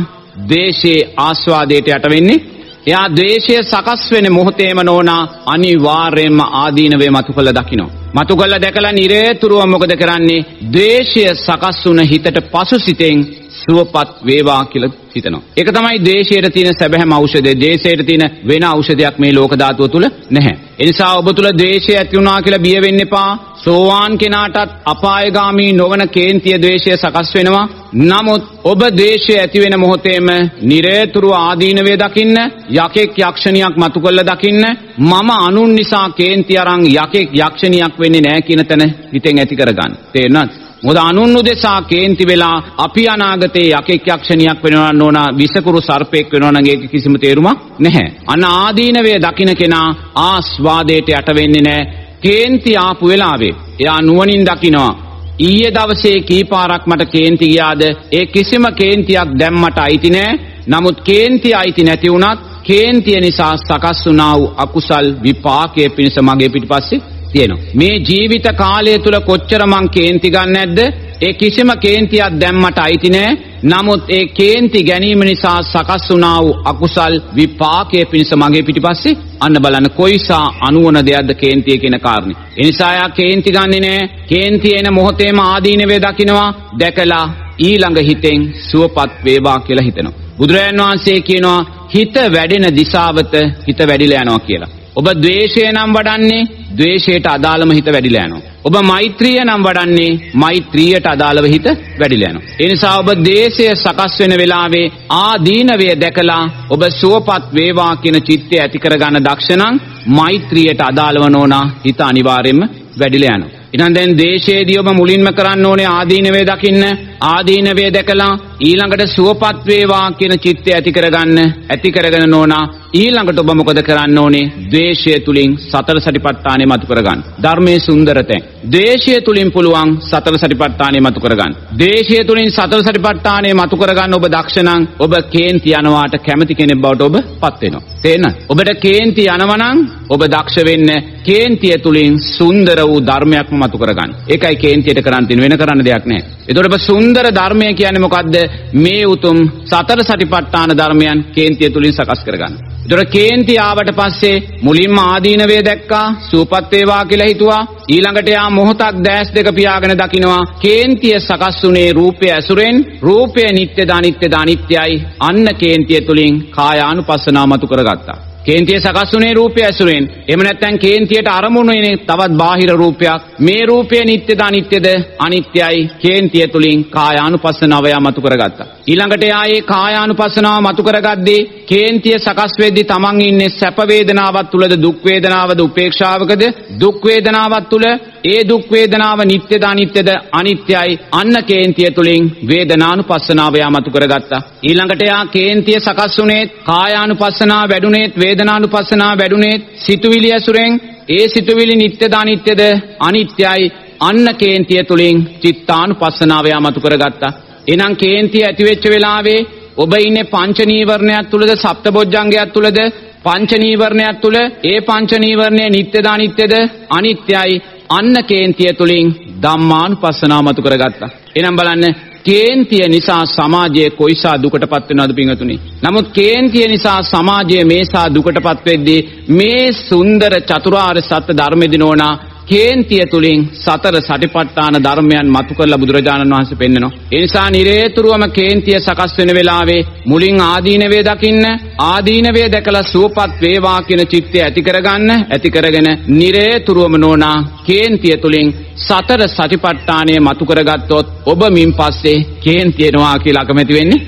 Speaker 2: ද්වේෂයේ ආස්වාදයට යට වෙන්නේ එයා ද්වේෂය සකස් වෙන මොහොතේම නෝනා අනිවාර්යයෙන්ම ආදීනවේ මතු කළ දකින්න. මතු කළ දැකලා නිරේතුරුව මොකද කරන්නේ? ද්වේෂය සකස් වුණ හිතට පසු සිතෙන් සුවපත් වේවා කියලා හිතනවා. ඒක තමයි ද්වේෂයට තියෙන සැබෑම ඖෂධය. ද්වේෂයට තියෙන වෙන ඖෂධයක් මේ ලෝක ධාතුව තුල නැහැ. ඒ නිසා ඔබ තුල ද්වේෂය ඇති වුණා කියලා බිය වෙන්න එපා. සෝවාන් කෙනාටත් අපායගාමී නොවන කේන්තිය ද්වේෂය සකස් වෙනවා. නමුත් ඔබ ද්වේෂය ඇති වෙන මොහොතේම නිරේතුරු ආදීනවේ දකින්න, යකෙක් යක්ෂණියක් මතු කරලා දකින්න, මම අනුන් නිසා කේන්ති අරන් යකෙක් යක්ෂණියක් වෙන්නේ නැහැ කියන තැන හිතෙන් ඇති කරගන්න. තේරෙනවද? මොකද අනුන් උදෙසා කේන්ති වෙලා අපි අනාගතේ යකෙක් යක්ෂණියක් වෙනවා නෝන විසකුරු සර්පෙක් වෙනවා නම් ඒක කිසිම තේරුමක් නැහැ. අන්න ආදීනවේ දකින්න කෙනා ආස්වාදයට යට වෙන්නේ නැහැ. කේන්ති ආපු වෙලාවේ එයා නුවණින් දකිනවා ඊයේ දවසේ කීපාරක් මට කේන්ති ගියාද ඒ කිසිම කේන්තියක් දැම්මට අයිති නෑ නමුත් කේන්තිය අයිති නැති වුණත් කේන්තිය නිසා සකස් වුණා වූ අකුසල් විපාකයේ පිණිස මගේ පිටිපස්සේ තියෙනවා. මේ ජීවිත කාලය තුල කොච්චර මං කේන්ති ගන්න නැද්ද? ඒ කිසිම කේන්තියක් දැම්මට අයිති නෑ. නමුත් ඒ කේන්ති ගැනීම නිසා සකස් වුණා වූ අකුසල් විපාකයේ පිණිස මගේ පිටිපස්සේ අන්න බලන්න කොයිසා අනුවන දෙයක්ද කේන්තිය කියන කාරණේ. ඒ නිසා යා කේන්ති ගන්නෙ නෑ. කේන්ති එන මොහොතේම ආදීනවේ දකින්නවා. දැකලා ඊළඟ හිතෙන් සුවපත් වේවා කියලා හිතනවා. බුදුරජාන් වහන්සේ කියනවා හිත වැඩෙන දිශාවට හිත වැඩිලා යනවා කියලා. ඔබ ද්වේෂය නම් වඩන්නේ ද්වේෂයට අදාළම හිත වැඩිලා යනවා. ඔබ මෛත්‍රිය නම් වඩන්නේ මෛත්‍රියට අදාළව හිත වැඩිලා යනවා. ඒ නිසා ඔබ දේශය සකස් වෙන වෙලාවේ ආදීනවය දැකලා ඔබ සුවපත් වේවා කියන චිත්තය ඇති කරගන්න දක්ෂ නම් මෛත්‍රියට අදාළව නෝනා හිත අනිවාර්යයෙන්ම වැඩිලා යනවා. ඉතින් දැන් දේශයේදී ඔබ මුලින්ම කරන්න ඕනේ ආදීනවේ දකින්න ආදීනවේ දැකලා ඊළඟට සුවපත් වේවා කියන චිත්තය ඇති කරගන්න ඇති කරගෙන නෝනා ඊළඟට ඔබ මොකද කරන්න ඕනේ? ද්වේෂය තුලින් සතර සටිපට්ඨානෙ මතු කරගන්න. ධර්මයේ සුන්දර තැන්. ද්වේෂය තුලින් පුළුවන් සතර සටිපට්ඨානෙ මතු කරගන්න. ද්වේෂය තුලින් සතර සටිපට්ඨානෙ මතු කරගන්න ඔබ දක්ෂ නම් ඔබ කේන්ති යනවාට කැමති කෙනෙක් බවට ඔබ පත් වෙනවා. තේරෙනවද ඔබට කේන්ති යනවා නම් ඔබ දක්ෂ වෙන්න කේන්තිය තුලින් සුන්දර වූ ධර්මයක්ම මතු කරගන්න. ඒකයි කේන්තියට කරන්න තියෙන වෙන කරන්න දෙයක් නැහැ. එතකොට ඔබ සුන්දර ධර්මය කියන්නේ මොකද්ද? මේ උතුම් සතර සටිපට්ඨාන ධර්මයන් කේන්තිය තුලින් සකස් කරගන්න. ඒතර කේන්ති ආවට පස්සේ මුලින්ම ආදීනවේ දැක්කා සූපත් වේවා කියලා හිතුවා. ඊළඟට යා මොහොතක් දැස් දෙක පියාගෙන දකිනවා. කේන්තිය සකස් වුනේ රූපය ඇසුරෙන් රූපය නිට්ටයද අනිත්‍යද අනිත්‍යයි. අන්න කේන්තිය තුලින් කායානුපස්සනාව මතු කරගත්තා. කේන්තිය සකස් වුනේ රූපය ඇසුරෙන්. එහෙම නැත්නම් කේන්තියට අරමුණුනේ තවත් බාහිර රූපයක්. මේ රූපය නිට්ටයද අනිත්‍යද? අනිත්‍යයි. කේන්තිය තුලින් කායානුපස්සනාව යමතු කරගත්තා. ඊළඟට ආයේ කායානුපස්සනාව මතු කරගද්දී කේන්තිය සකස් වෙද්දී තමන් ඉන්නේ සැප වේදනාවක් තුලද දුක් වේදනාවද උපේක්ෂාවකද? දුක් වේදනාවක් තුල ඒ දුක් වේදනාව නිට්ටයද අනිත්‍යද? අනිත්‍යයි. අන්න කේන්තිය තුලින් වේදනානුපස්සනාව යමතු කරගත්තා. ඊළඟට යා කේන්තිය සකස් වුනේ කායානුපස්සනාව වැඩුණේත් වේදනානුපස්සනාව වැඩුණේත් සිතුවිලි ඇසුරෙන් ඒ සිතුවිලි නිට්ටයද අනිත්‍යද? අනිත්‍යයි. අන්න කේන්තිය තුලින් චිත්තානුපස්සනාව යමතු කරගත්තා. එනම් කේන්තිය ඇති වෙච්ච වෙලාවේ ඔබ ඉන්නේ පංච නීවරණයක් තුලද සප්තබොජ්ජංගයක් තුලද පංච නීවරණයක් තුල ඒ පංච නීවරණය නිට්ටයද අනිත්‍යද අනිත්‍යයි. අන්න කේන්තිය තුලින් ධම්මානුපස්සනාව මතු කරගත්තා. එහෙනම් බලන්න කේන්තිය නිසා සමාජය කොයිසා දුකටපත් වෙනවද පින්වතුනි? නමුත් කේන්තිය නිසා සමාජය මේසා දුකටපත් වෙද්දී මේ සුන්දර චතුරාර්ය සත්‍ය ධර්මෙ දිනෝනා කේන්තිය තුලින් සතර සටිපට්ඨාන ධර්මයන් මතු කරලා බුදුරජාණන් වහන්සේ පෙන්නනවා. ඒ නිසා නිරේතුරුවම කේන්තිය සකස් වෙන වෙලාවේ මුලින් ආදීනවේ දකින්න ආදීනවේ දැකලා සුවපත් වේවා කියන චිත්තය ඇති කරගන්න ඇති කරගෙන නිරේතුරුවම නෝනා කේන්තිය තුලින් සතර සටිපට්ඨානය මතු කරගත්තොත් ඔබ මින් පස්සේ කේන්තියනවා කියලා අකමැති වෙන්නේ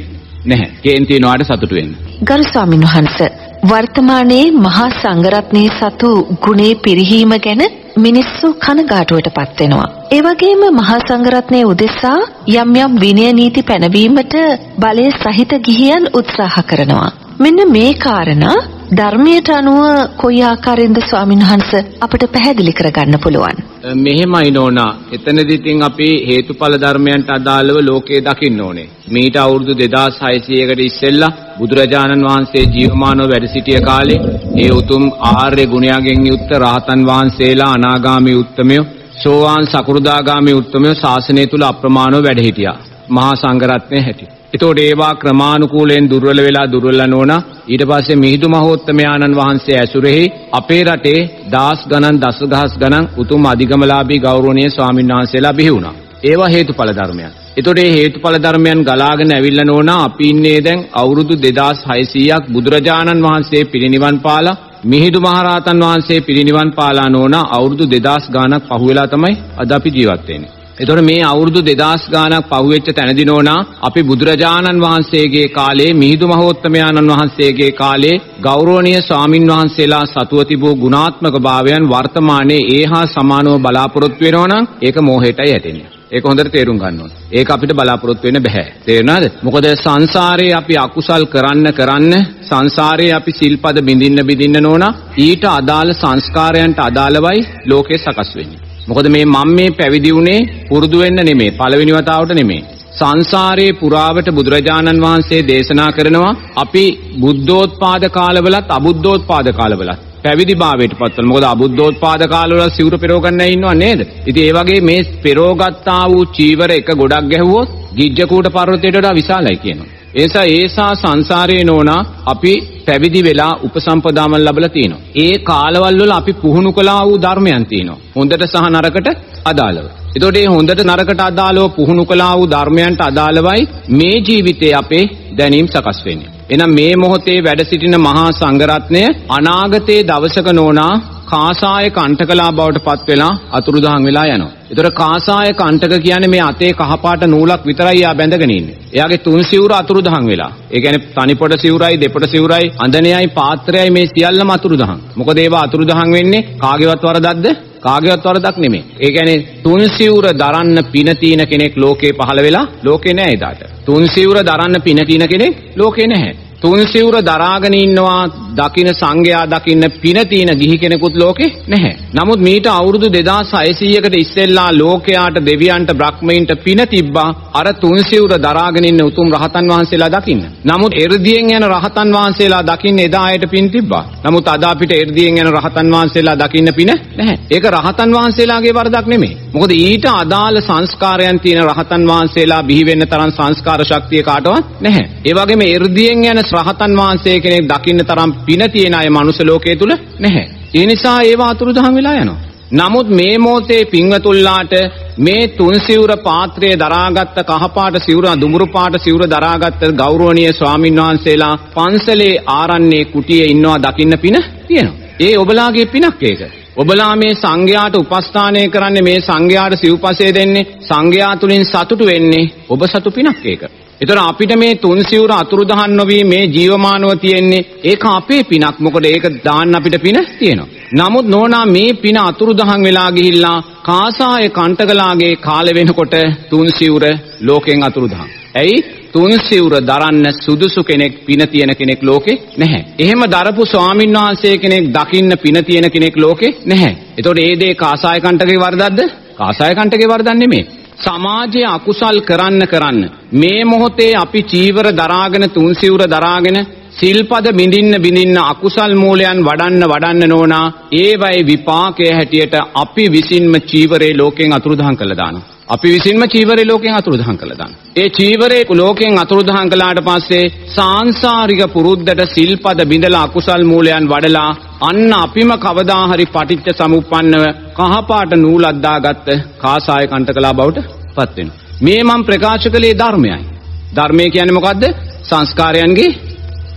Speaker 2: නැහැ. කේන්තියනවාට සතුටු වෙන්න.
Speaker 1: ගරු ස්වාමීන් වහන්ස වර්තමානයේ මහා සංඝරත්නයේ සතු ගුණේ පිරිහීම ගැන මිනිස්සු කනගාටුවට පත් වෙනවා. ඒ වගේම මහා සංඝරත්නයේ උදෙසා යම් යම් විනය නීති පැනවීමට බලය සහිත ගිහියන් උත්සාහ කරනවා. මෙන්න මේ කාරණා ධර්මයට අනුව කොයි ආකාරයෙන්ද ස්වාමින්වහන්ස අපිට පැහැදිලි කරගන්න පුළුවන්?
Speaker 2: මෙහෙමයි නෝනා. එතනදී ඉතින් අපි හේතුඵල ධර්මයන්ට අදාළව ලෝකේ දකින්න ඕනේ. මීට අවුරුදු 2600කට ඉස්සෙල්ලා බුදුරජාණන් වහන්සේ ජීවමානව වැඩ සිටිය කාලේ ඒ උතුම් ආර්ය ගුණයන්ගෙන් යුක්ත රහතන් වහන්සේලා අනාගාමී උත්තමයෝ සෝවාන් සකෘදාගාමී උත්තමයෝ ශාසනය තුල අප්‍රමාණව වැඩ හිටියා. මහා සංඝරත්නයේ හැටියට. එතකොට ඒවා ක්‍රමානුකූලයෙන් දුර්වල වෙලා දුර්වල නොවන ඊට පස්සේ මිහිඳු මහෝත්තමයාණන් වහන්සේ ඇසුරෙහි අපේ රටේ දහස් ගණන් දසදහස් ගණන් උතුම් අධිගමලාභී ගෞරවනීය ස්වාමීන් වහන්සේලා බිහි වුණා. ඒවා හේතුඵල ධර්මයන්. එතකොට මේ හේතුඵල ධර්මයන් ගලාගෙන ඇවිල්ලා නොවන අපි ඉන්නේ දැන් අවුරුදු 2600ක් බුදුරජාණන් වහන්සේ පිරිනිවන් පාලා මිහිඳු මහරහතන් වහන්සේ පිරිනිවන් පාලා නොවන අවුරුදු 2000 ගාණක් පහුවෙලා තමයි අද අපි ජීවත් වෙන්නේ. එතකොට මේ අවුරුදු 2000 ගාණක් පහුවෙච්ච තැනදී නෝනා අපි බුදුරජාණන් වහන්සේගේ කාලේ මිහිඳු මහෝත්තමයාණන් වහන්සේගේ කාලේ ගෞරවනීය ස්වාමින් වහන්සේලා සතුව තිබූ ගුණාත්මක භාවයන් වර්තමානයේ ඒහා සමානව බලාපොරොත්තු වෙනවා නම් ඒක මෝහයටයි ඇටෙන්නේ. ඒක හොඳට තේරුම් ගන්න ඕනේ. ඒක අපිට බලාපොරොත්තු වෙන්න බෑ. තේරුණාද? මොකද සංසාරේ අපි අකුසල් කරන්න කරන්න සංසාරේ අපි සිල්පද බිඳින්න බිඳින්න නෝනා ඊට අදාළ සංස්කාරයන්ට අදාළවයි ලෝකේ සකස් වෙන්නේ. මොකද මේ මම මේ පැවිදි වුණේ පුරුදු වෙන්න නෙමෙයි පළවෙනි වතාවට නෙමෙයි සංසාරයේ පුරාවට බුදුරජාණන් වහන්සේ දේශනා කරනවා අපි බුද්ධෝත්පාද කාලවලත් අබුද්ධෝත්පාද කාලවලත්. පැවිදි භාවයට පත්වන මොකද අබුද්ධෝත්පාද කාලවල සිවුර පෙරව ගන්න ඉන්නව නේද? ඉතින් ඒ වගේ මේ පෙරෝගත්තා වූ චීවර එක ගොඩක් ගැහුවොත් ගිජ්ජකූට පර්වතයට වඩා විශාලයි කියනවා. ඒසා ඒසා සංසාරයේ නෝනා අපි පැවිදි වෙලා උපසම්පදාමල් ලැබලා තිනවා. ඒ කාලවල වල අපි පුහුණු කළා වූ ධර්මයන් තියෙනවා. හොඳට සහ නරකට අදාළව. එතකොට මේ හොඳට නරකට අදාළව පුහුණු කළා වූ ධර්මයන්ට අදාළවයි මේ ජීවිතේ අපේ දැනීම් සකස් වෙන්නේ. එහෙනම් මේ මොහොතේ වැඩ සිටින මහා සංඝරත්නය අනාගතයේ දවසක නෝනා කාසාය කණ්ඨකලා බවට පත් වෙලා අතුරුදහන් වෙලා යනවා. ඒතර කාසාය කණ්ඨක කියන්නේ මේ අතේ කහපාට නූලක් විතරයි යා බැඳගෙන ඉන්නේ. එයාගේ තුන් සිවුර අතුරුදහන් වෙලා. ඒ කියන්නේ තනිපොට සිවුරයි දෙපොට සිවුරයි අඳනයයි පාත්‍රයයි මේ සියල්ලම අතුරුදහන්. මොකද ඒවා අතුරුදහන් වෙන්නේ කාගේවත් වරදක්ද? කාගේවත් වරදක් නෙමෙයි. ඒ කියන්නේ තුන් සිවුර දරන්න පින තියෙන කෙනෙක් ලෝකේ පහළ වෙලා ලෝකේ නැහැ එදාට. තුන් සිවුර දරන්න පින තියෙන කෙනෙක් ලෝකේ නැහැ. තුන් සිවුර දරාගෙන ඉන්නවා දකින සංඝයා දකින්න පින තියෙන ගිහි කෙනෙකුත් ලෝකේ නැහැ. නමුත් මීට අවුරුදු 2600කට ඉස්සෙල්ලා ලෝකයාට දෙවියන්ට බ්‍රහ්මයින්ට පින තිබ්බා අර තුන් සිවුර දරාගෙන ඉන්න උතුම් රහතන් වහන්සේලා දකින්න. නමුත් එර්දියෙන් යන රහතන් වහන්සේලා දකින්න එදා ආයට පින් තිබ්බා. නමුත් අද අපිට එර්දියෙන් යන රහතන් වහන්සේලා දකින්න පින නැහැ. ඒක රහතන් වහන්සේලාගේ වරදක් නෙමෙයි. මොකද ඊට අදාළ සංස්කාරයන් තියෙන රහතන් වහන්සේලා බිහි වෙන්න තරම් සංස්කාර ශක්තිය කාටවත් නැහැ. ඒ වගේම එර්දියෙන් යන රහතන් වහන්සේ කෙනෙක් දකින්න තරම් පින තියෙන අය මනුස්ස ලෝකයේ තුල නැහැ. ඒ නිසා ඒවා අතුරුදහන් වෙලා යනවා. නමුත් මේ මොහොතේ පින්වතුල්ලාට මේ තුන් සිවුර පාත්‍රයේ දරාගත්ත කහපාට සිවුර දුමුරු පාට සිවුර දරාගත්ත ගෞරවනීය ස්වාමින් වහන්සේලා පන්සලේ ආරණ්‍යයේ කුටියේ ඉන්නවා දකින්න පින තියෙනවා. ඒ ඔබලාගේ පිනක් ඒක. ඔබලා මේ සංඝයාට උපස්ථානය කරන්නේ මේ සංඝයාට සිව්පසය දෙන්නේ සංඝයා තුලින් සතුටු වෙන්නේ ඔබ සතු පිනක් ඒක. ඒතර අපිට මේ තුන් සිවුර අතුරුදහන් නොවි මේ ජීවමානව තියෙන්නේ ඒක අපේ පිනක්. මොකද ඒක දාන්න අපිට පින තියෙනවා. නමුත් නෝනා මේ පින අතුරුදහන් වෙලා ගිහිල්ලා කාසාය කණ්ඨකලාගේ කාලෙ වෙනකොට තුන් සිවුර ලෝකෙන් අතුරුදහන්. ඇයි? තුන් සිවුර දරන්න සුදුසු කෙනෙක් පින තියෙන කෙනෙක් ලෝකේ නැහැ. එහෙම දරපු ස්වාමීන් වහන්සේ කෙනෙක් දකින්න පින තියෙන කෙනෙක් ලෝකේ නැහැ. එතකොට ඒ දේ කාසාය කණ්ඨකේ වරදක්ද? කාසාය කණ්ඨකේ වරදක් නෙමෙයි. සමාජයේ අකුසල් කරන්න කරන්න මේ මොහොතේ අපි චීවර දරාගෙන තුන් සිවුර දරාගෙන සිල්පද බිඳින්න බිඳින්න අකුසල් මූලයන් වඩන්න වඩන්න නොනා ඒවයි විපාකයේ හැටියට අපි විසින්ම චීවරේ ලෝකෙන් අතුරුදහන් කළා දානවා. අපි විසින්ම චීවරේ ලෝකෙන් අතුරුදහන් කළා දානවා. ඒ චීවරේ ලෝකෙන් අතුරුදහන් කළාට පස්සේ සාංශාරික පුරුද්දට සිල්පද බිඳලා අකුසල් මූලයන් වඩලා අන්න අපිම කවදා හරි පටිච්ච සමුප්පන්නව කහපාට නූලක් දාගත්ත කාසාය කණ්ඨකලා බවට පත් වෙනවා. මේ මම ප්‍රකාශ කළේ ධර්මයයි. ධර්මය කියන්නේ මොකද්ද? සංස්කාරයන්ගේ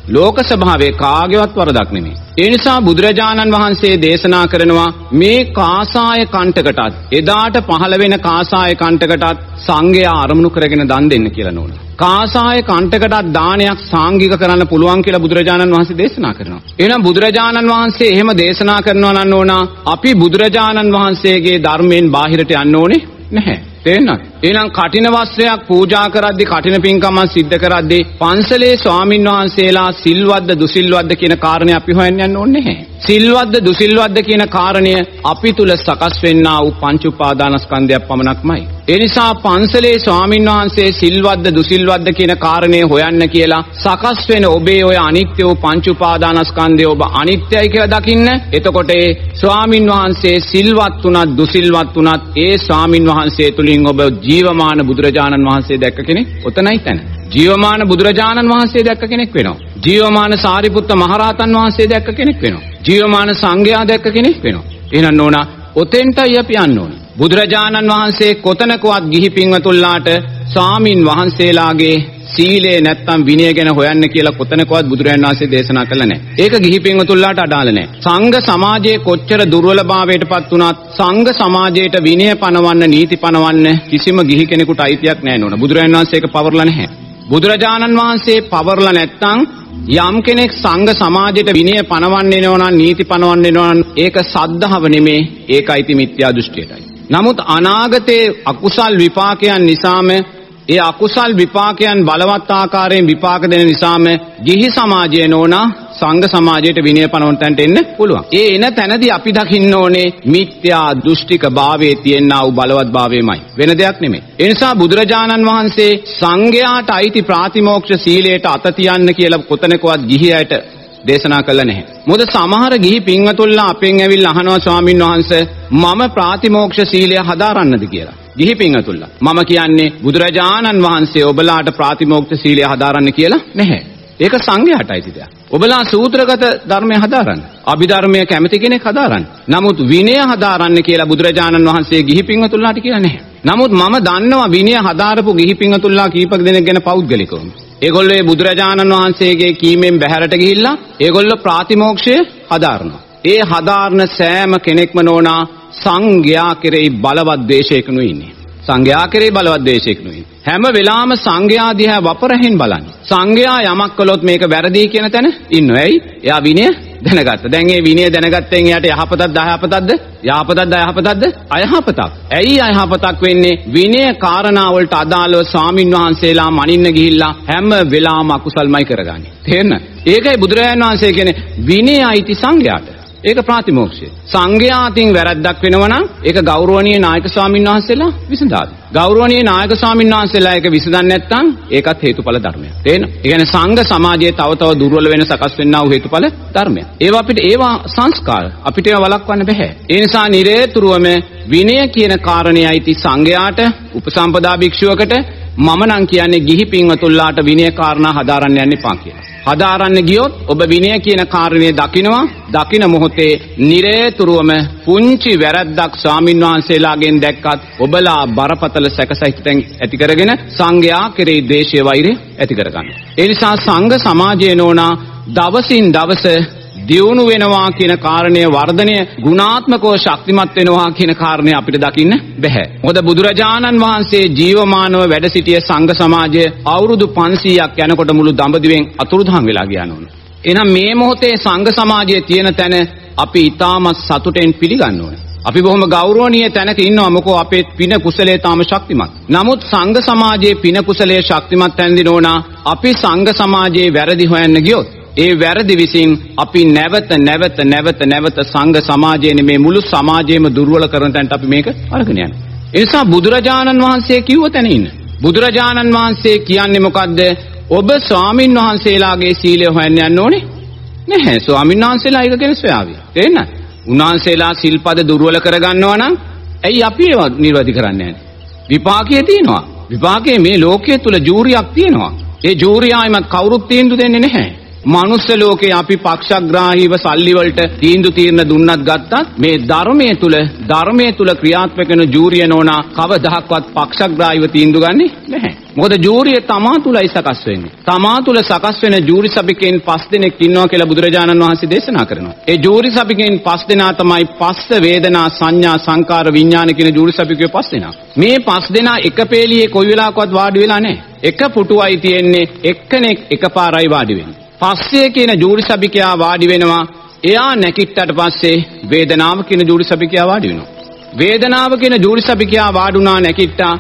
Speaker 2: ලෝක ස්වභාවය කාගේවත් වරදක් නෙමෙයි. ඒ නිසා බුදුරජාණන් වහන්සේ දේශනා කරනවා මේ කාසාය කණ්ඨකටත් එදාට පහළ වෙන කාසාය කණ්ඨකටත් සංඝයා අරමුණු කරගෙන දන් දෙන්න කියලා නෝන. කාසාය කණ්ඨකටත් දානයක් සාංගික කරන්න පුළුවන් කියලා බුදුරජාණන් වහන්සේ දේශනා කරනවා. එහෙනම් බුදුරජාණන් වහන්සේ එහෙම දේශනා කරනවා නම් නෝන අපි බුදුරජාණන් වහන්සේගේ ධර්මයෙන් බාහිරට යන්න ඕනේ නැහැ. තේරෙනවද? එහෙනම් කටින වස්ත්‍රයක් පූජා කරද්දී කටින පින්කමක් සිද්ධ කරද්දී පන්සලේ ස්වාමින් වහන්සේලා සිල්වත්ද දුසිල්වත්ද කියන කාරණේ අපි හොයන්න යන්න ඕනේ නැහැ. සිල්වත්ද දුසිල්වත්ද කියන කාරණය අපි තුල සකස් වෙන්නා වූ පංච උපාදානස්කන්ධයක් පමණක්මයි. ඒ නිසා පන්සලේ ස්වාමින් වහන්සේ සිල්වත්ද දුසිල්වත්ද කියන කාරණේ හොයන්න කියලා සකස් වෙන ඔබේ ඔය අනිත්‍ය වූ පංච උපාදානස්කන්ධය ඔබ අනිත්‍යයි කියලා දකින්න. එතකොට ඒ ස්වාමින් වහන්සේ සිල්වත් උනත් දුසිල්වත් උනත් ඒ ස්වාමින් වහන්සේ තුලින් ඔබ ජීවමාන බුදුරජාණන් වහන්සේ දැක්ක කෙනෙක් ඔතනයි තැන. ජීවමාන බුදුරජාණන් වහන්සේ දැක්ක කෙනෙක් වෙනවා. ජීවමාන සාරිපුත්ත මහරහතන් වහන්සේ දැක්ක කෙනෙක් වෙනවා. ජීවමාන සංඝයා දැක්ක කෙනෙක් වෙනවා. එහෙනම් නෝනා ඔතෙන්ටයි අපි යන්න ඕනේ. බුදුරජාණන් වහන්සේ කොතනකවත් ගිහි පින්වතුන්ලාට ස්වාමින් වහන්සේලාගේ සීලය නැත්තම් විනය ගැන හොයන්න කියලා කොතනකවත් බුදුරජාණන් වහන්සේ දේශනා කළා නැහැ. ඒක ගිහි පින්වතුන්ලාට අදාළ නැහැ. සංඝ සමාජයේ කොච්චර දුර්වලභාවයටපත් වුණත් සංඝ සමාජයට විනය පනවන්න නීති පනවන්න කිසිම ගිහි කෙනෙකුට අයිතියක් නැහැ නෝන. බුදුරජාණන් වහන්සේ ඒක පවර්ලා නැහැ. බුදුරජාණන් වහන්සේ පවර්ලා නැත්තම් යම් කෙනෙක් සංඝ සමාජයට විනය පනවන්නේ නෝනම් නීති පනවන්නේ නෝනම් ඒක සද්ධාව නෙමේ ඒකයි මිත්‍යා දෘෂ්ටියටයි. නමුත් අනාගතයේ අකුසල් විපාකයන් නිසාම ඒ අකුසල් විපාකයන් බලවත් ආකාරයෙන් විපාක දෙන නිසාම ගිහි සමාජය නෝනා සංඝ සමාජයට විනය පනවන තැනට එන්න පුළුවන්. ඒ එන තැනදී අපි දකින්න ඕනේ මිත්‍යා දෘෂ්ටික භාවයේ තියෙනා වූ බලවත් භාවයමයි. වෙන දෙයක් නෙමෙයි. ඒ නිසා බුදුරජාණන් වහන්සේ සංඝයාට අයිති ප්‍රාතිමෝක්ෂ සීලයට අත තියන්න කියලා කොතනකවත් ගිහියට දේශනා කළ නැහැ. මොකද සමහර ගිහි පින්වතුන්ලා අපෙන් ඇවිල්ලා අහනවා ස්වාමින් වහන්සේ මම ප්‍රාතිමෝක්ෂ සීලය හදාරන්නද කියලා. ගිහි පින්වතුන්ලා මම කියන්නේ බුදුරජාණන් වහන්සේ ඔබලාට ප්‍රාතිමෝක්ෂ සීලය හදාරන්න කියලා නැහැ. ඒක සංඝයාට අයිති දෙයක්. ඔබලා සූත්‍රගත ධර්මය හදාරන්න. අභිධර්මය කැමති කෙනෙක් හදාරන්න. නමුත් විනය හදාරන්න කියලා බුදුරජාණන් වහන්සේ ගිහි පින්වතුන්ලාට කියලා නැහැ. නමුත් මම දන්නවා විනය හදාරපු ගිහි පින්වතුන්ලා කීප දෙනෙක් ගැන පෞද්ගලිකවම. ඒගොල්ලෝ ඒ බුදුරජාණන් වහන්සේගේ කීමෙන් බැහැරට ගිහිල්ලා ඒගොල්ලෝ ප්‍රාතිමෝක්ෂය හදාරනවා. ඒ හදාරන සෑම කෙනෙක්ම නෝනා සංඝයා කෙරෙහි බලවත් ද්වේෂයකනු ඉන්නේ. සංඝයා කෙරෙහි බලවත් ද්වේෂයකනු ඉන්නේ. හැම වෙලාවම සංඝයා දිහා වපරහෙන් බලන්නේ. සංඝයා යමක් කළොත් මේක වැරදි කියන තැන ඉන්නවා. ඇයි? එයා විනය දැනගත්තා. දැන් මේ විනය දැනගත්තෙන් එයාට යහපතක්ද අයහපතක්ද? යහපතක්ද අයහපතක්ද? අයහපතක්. ඇයි අයහපතක් වෙන්නේ? විනය කාරණා වලට අදාළව ස්වාමින් වහන්සේලා මනින්න ගිහිල්ලා හැම වෙලාවම අකුසල්මයි කරගන්නේ. තේරෙනවද? ඒකයි බුදුරජාණන් වහන්සේ කියන්නේ විනය අයිති සංඝයාට. ඒක ප්‍රාතිමෝක්ෂය. සංඝයාතින් වැරද්දක් වෙනවා නම් ඒක ගෞරවනීය නායක ස්වාමීන් වහන්සේලා විසඳාවි. ගෞරවනීය නායක ස්වාමීන් වහන්සේලා ඒක විසඳන්නේ නැත්නම් ඒකත් හේතුඵල ධර්මයක්. තේරෙනවද? ඒ කියන්නේ සංඝ සමාජයේ තව තව දුර්වල වෙන සකස් වෙන්නා වූ හේතුඵල ධර්මයක්. ඒවා අපිට ඒවා සංස්කාර අපිට ඒවා වළක්වන්න බෑ. ඒ නිසා නිරේතුරුවම විනය කියන කාරණේයිති සංඝයාට උපසම්පදා භික්ෂුවකට මම නම් කියන්නේ ගිහි පින්වතුන්ලාට විනය කාරණා හදාරන්න යන්න එපා කියලා. හදාරන්න ගියොත් ඔබ විනය කියන කාරණය දකිනවා දකින මොහොතේ නිරේතුරුවම පුංචි වැරද්දක් ස්වාමින් වහන්සේලාගෙන් දැක්කත් ඔබලා බරපතල සැකසහිතෙන් ඇති කරගෙන සංඝයා කෙරෙහි ද්වේෂය වෛරය ඇති කරගන්න. ඒ නිසා සංඝ සමාජයේ නෝනා දවසින් දවස දියුණු වෙනවා කියන කාරණය වර්ධනය ගුණාත්මකව ශක්තිමත් වෙනවා කියන කාරණය අපිට දකින්න බැහැ. මොකද බුදුරජාණන් වහන්සේ ජීවමානව වැඩ සිටිය සංඝ සමාජය අවුරුදු 500ක් යනකොට මුළු දඹදිවෙන් අතුරුදහන් වෙලා ගියා නෝන. එහෙනම් මේ මොහොතේ සංඝ සමාජයේ තියෙන තැන අපි ඊටමත් සතුටෙන් පිළිගන්න ඕනේ. අපි බොහොම ගෞරවනීය තැනක ඉන්නවා මොකෝ අපේ පින කුසලයේ තාම ශක්තිමත්. නමුත් සංඝ සමාජයේ පින කුසලයේ ශක්තිමත් තැන්දි නෝනා අපි සංඝ සමාජයේ වැරදි හොයන්න ගියොත් ඒ වැරදි විසින් අපි නැවත නැවත නැවත නැවත සංඝ සමාජයේ නෙමේ මුළු සමාජයේම දුර්වල කරන තැනට අපි මේක අරගෙන යනවා. ඒ නිසා බුදුරජාණන් වහන්සේ කිව්ව තැන ඉන්න. බුදුරජාණන් වහන්සේ කියන්නේ මොකද්ද? ඔබ ස්වාමින් වහන්සේලාගේ සීලය හොයන්න යන්න ඕනේ? නැහැ. ස්වාමින් වහන්සේලා ඒක ගැන සොයාවි. තේරෙනවද? උන්වහන්සේලා සිල්පද දුර්වල කරගන්නවා නම් ඇයි අපි ඒවා නිර්වදි කරන්නේ නැහැ? විපාකයේ තියෙනවා. විපාකයේ මේ ලෝකයේ තුල ජූරියක් තියෙනවා. ඒ ජූරියායිමත් කවුරුත් තීන්දුව දෙන්නේ නැහැ. මනුස්ස ලෝකේ අපි පක්ෂග්‍රාහීව සල්ලි වලට තීන්දුව తీරන දුන්නත් ගත්තත් මේ ධර්මයේ තුල ධර්මයේ තුල ක්‍රියාත්මක වෙන ජූරිය නෝනා කවදාහක්වත් පක්ෂග්‍රාහීව තීන්දුව ගන්නේ නැහැ. මොකද ජූරිය තමා තුලයි සකස් වෙන්නේ. තමා තුල සකස් වෙන ජූරි සභිකයන් පස් දෙනෙක් ඉන්නවා කියලා බුදුරජාණන් වහන්සේ දේශනා කරනවා. ඒ ජූරි සභිකයන් පස් දෙනා තමයි පස්ස වේදනා සංඥා සංකාර විඥාන කියන ජූරි සභිකයෝ පස් දෙනා. මේ පස් දෙනා එක පේලියේ කොයි වෙලාවකවත් වාඩි වෙලා නැහැ. එක පුටුවයි තියෙන්නේ එක්කෙනෙක් එකපාරයි වාඩි වෙන්නේ. පස්සේ කියන ජූරි සභිකයා වාඩි වෙනවා. එයා නැකිට්ටට පස්සේ වේදනාව කියන ජූරි සභිකයා වාඩි වෙනවා. වේදනාව කියන ජූරි සභිකයා වාඩුණා නැකිට්ටා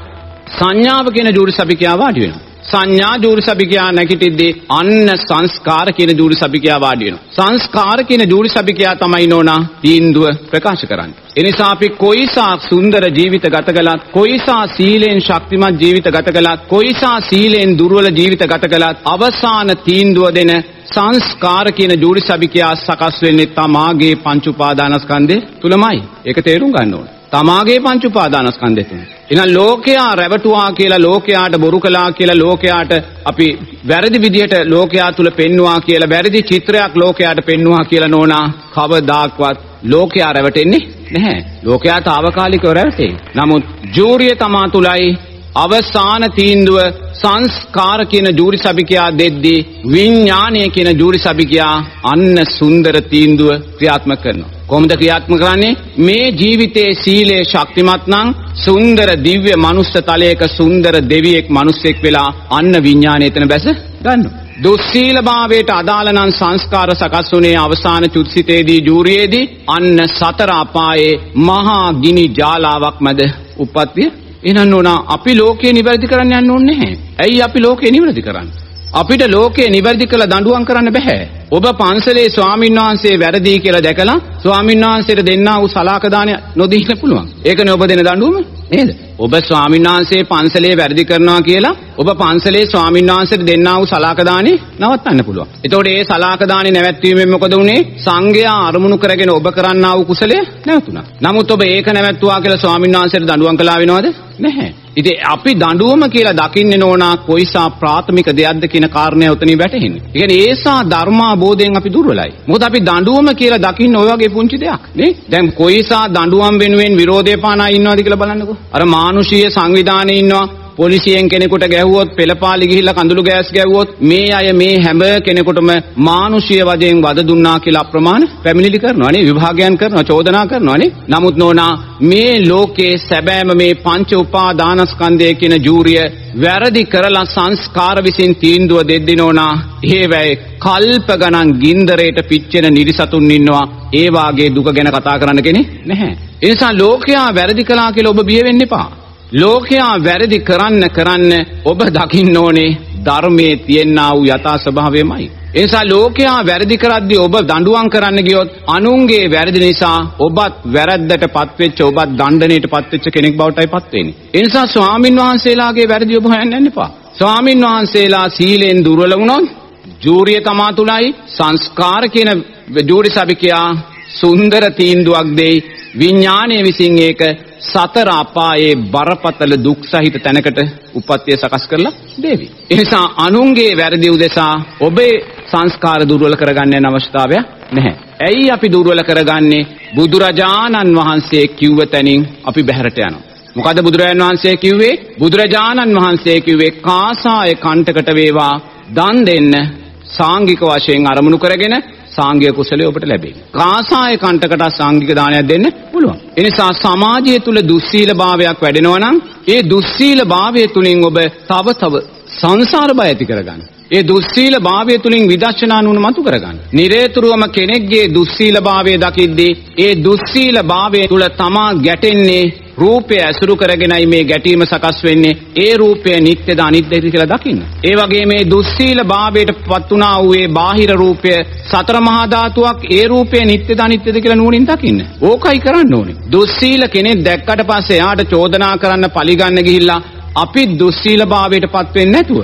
Speaker 2: සංඥාව කියන ජූරි සභිකයා වාඩි වෙනවා. සංඥා ජූරි සභිකයා නැගිටිද්දී අන්න සංස්කාර කියන ජූරි සභිකයා වාඩි වෙනවා. සංස්කාර කියන ජූරි සභිකයා තමයි නෝනා තීන්දුව ප්‍රකාශ කරන්නේ. එනිසා අපි කොයිසා සුන්දර ජීවිත ගත කළත්, කොයිසා සීලෙන් ශක්තිමත් ජීවිත ගත කළත්, කොයිසා සීලෙන් දුර්වල ජීවිත ගත කළත් අවසාන තීන්දුව දෙන සංස්කාර කියන ජූරි සභිකයා සකස් වෙන්නේ තමාගේ පංච උපාදානස්කන්ධය තුලමයි. ඒක තේරුම් ගන්න ඕනේ. තමාගේ පංච උපාදානස්කන්ධය තුල. එහෙනම් ලෝකයා රැවටුවා කියලා ලෝකයාට බොරු කළා කියලා ලෝකයාට අපි වැරදි විදියට ලෝකයා තුල පෙන්නවා කියලා වැරදි චිත්‍රයක් ලෝකයාට පෙන්නවා කියලා නෝනා කවදාක්වත් ලෝකයා රැවටෙන්නේ නැහැ. ලෝකයා తాවකාලිකව රැවටේ. නමුත් ජූරිය තමා තුලයි අවසාන තීන්දුව සංස්කාර කියන ජූරි සභිකයා දෙද්දී විඥානය කියන ජූරි සභිකයා අන්න සුන්දර තීන්දුව ක්‍රියාත්මක කරනවා. කොහොමද ක්‍රියාත්මක කරන්නේ? මේ ජීවිතයේ සීලය ශක්තිමත් නම් සුන්දර දිව්‍ය මනුස්ස තලයක සුන්දර දෙවියෙක් මිනිසෙක් වෙලා අන්න විඥානය එතන බැස ගන්නවා. දුස්සීලභාවයට අදාළ නම් සංස්කාර සකස් වුණේ අවසාන චුත්සිතේදී ජූරියේදී අන්න සතර අපායේ මහා ගිනි ජාලාවක් මැද උප්පත්තිය එහෙනම් නෝනා අපි ලෝකේ නිවැරදි කරන්න යන්න ඕනේ නැහැ. ඇයි අපි ලෝකේ නිවැරදි කරන්නේ? අපිට ලෝකේ නිවැරදි කළ දඬුවම් කරන්න බෑ. ඔබ පන්සලේ ස්වාමීන් වහන්සේ වැරදි කියලා දැකලා ස්වාමීන් වහන්සේට දෙන්නා වූ සලාක දානය නොදීන්න පුළුවන්. ඒකනේ ඔබ දෙන දඬුවම නේද? ඔබ ස්වාමීන් වහන්සේ පන්සලේ වැරදි කරනවා කියලා ඔබ පන්සලේ ස්වාමීන් වහන්සේට දෙන්නා වූ සලාක දානි නවත්තන්න පුළුවන්. එතකොට ඒ සලාක දානි නැවැත්වීමෙන් මොකද වුනේ? සංඝයා අරමුණු කරගෙන ඔබ කරන්නා වූ කුසලය නැවතුණා. නමුත් ඔබ ඒක නැවැත්තුවා කියලා ස්වාමීන් වහන්සේට දඬුවම් කළා වෙනවද? නැහැ. ඉතින් අපි දඬුවම කියලා දකින්නේ නෝනා කොයිසා ප්‍රාථමික දෙයක්ද කියන කාරණය උතනින් වැටහෙන්නේ. ඒ කියන්නේ ඒසා ධර්මාබෝධයෙන් අපි දුර්වලයි. මොකද අපි දඬුවම කියලා දකින්නේ ওই වගේ පුංචි දෙයක් නේ. දැන් කොයිසා දඬුවම් වෙනුවෙන් විරෝධය පානා ඉන්නවද කියලා බලන්නකෝ. අර මානුෂීය සංවිධානයේ ඉන්නවා පොලිසියෙන් කෙනෙකුට ගැහුවොත් පෙළපාලි ගිහිල්ලා කඳුළු ගෑස් ගැහුවොත් මේ අය මේ හැම කෙනෙකුටම මානුෂීය වශයෙන් වද දුන්නා කියලා අප්‍රමාණ පැමිණිලි කරනවා නේ විභාගයන් කරනවා චෝදනා කරනවා නේ. නමුත් නෝනා මේ ලෝකේ සැබෑම මේ පංච උපාදානස්කන්ධය කියන ජූරිය වැරදි කරලා සංස්කාර විසින් තීන්දුව දෙද්දි නෝනා ඒ වැයි කල්ප ගණන් ගින්දරයට පිච්චෙන නිරිසතුන් ඉන්නවා. ඒ වාගේ දුක ගැන කතා කරන්න කෙනෙක් නැහැ. ඒ නිසා ලෝකයා වැරදි කළා කියලා ඔබ බිය වෙන්න එපා. ලෝකයා වැරදි කරන්න කරන්න ඔබ දකින්න ඕනේ ධර්මයේ තියෙනා වූ යථා ස්වභාවයමයි. ඒ නිසා ලෝකයා වැරදි කරද්දී ඔබ දඬුවම් කරන්න ගියොත් අනුන්ගේ වැරදි නිසා ඔබත් වැරද්දටපත් වෙච්ච ඔබත් දණ්ඩණයටපත් වෙච්ච කෙනෙක් බවටයිපත් වෙන්නේ. ඒ නිසා ස්වාමින් වහන්සේලාගේ වැරදි ඔබ හොයන්න යන්න එපා. ස්වාමින් වහන්සේලා සීලෙන් දුර්වල වුණොත් ජූරිය තමා තුලයි සංස්කාර කියන ජූරි සභිකයා සුන්දර තීන්දුවක් දෙයි විඥානයේ විසින් ඒක සතර අපායේ බරපතල දුක් සහිත තැනකට උපත්ය සකස් කරලා දෙවි. ඒ නිසා අනුන්ගේ වැරදි උදෙසා ඔබේ සංස්කාර දුර්වල කරගන්න යන අවශ්‍යතාවයක් නැහැ. ඇයි අපි දුර්වල කරගන්නේ? බුදුරජාණන් වහන්සේ කිව්ව තැනින් අපි බැහැරට යනවා. මොකද බුදුරජාණන් වහන්සේ කිව්වේ? බුදුරජාණන් වහන්සේ කිව්වේ කාසාය කණ්ඨකට වේවා දන් දෙන්න සාංගික වශයෙන් අරමුණු කරගෙන සාංගික කුසලයේ ඔබට ලැබේ. කාසාය කණ්ඨකට සාංගික දානයක් දෙන්න පුළුවන්. ඒ නිසා සමාජය තුල දුස්සීල භාවයක් වැඩෙනවා නම් ඒ දුස්සීල භාවය තුලින් ඔබ තව තව සංසාර බය ඇති කරගන්න. ඒ දුස්සීල භාවය තුලින් විදර්ශනා නුවණ මතු කරගන්න. නිරේතුරුවම කෙනෙක්ගේ දුස්සීල භාවය දකිද්දී ඒ දුස්සීල භාවය තුල තමා ගැටෙන්නේ රූපය ඇසුරු කරගෙනයි මේ ගැටීම සකස් වෙන්නේ. ඒ රූපය නිත්‍යද අනිත්‍යද කියලා දකින්න. ඒ වගේ මේ දුස්සීල භාවයට පත් වුණා වූ ඒ බාහිර රූපය සතර මහා ධාතුවක් ඒ රූපය නිත්‍යද අනිත්‍යද කියලා නුවණින් දකින්න. ඕකයි කරන්න ඕනේ. දුස්සීල කෙනෙක් දැක්කට පස්සේ එයාට චෝදනා කරන්න පලිගන්න ගිහිල්ලා අපි දුස්සීල භාවයට පත් වෙන්නේ නැතුව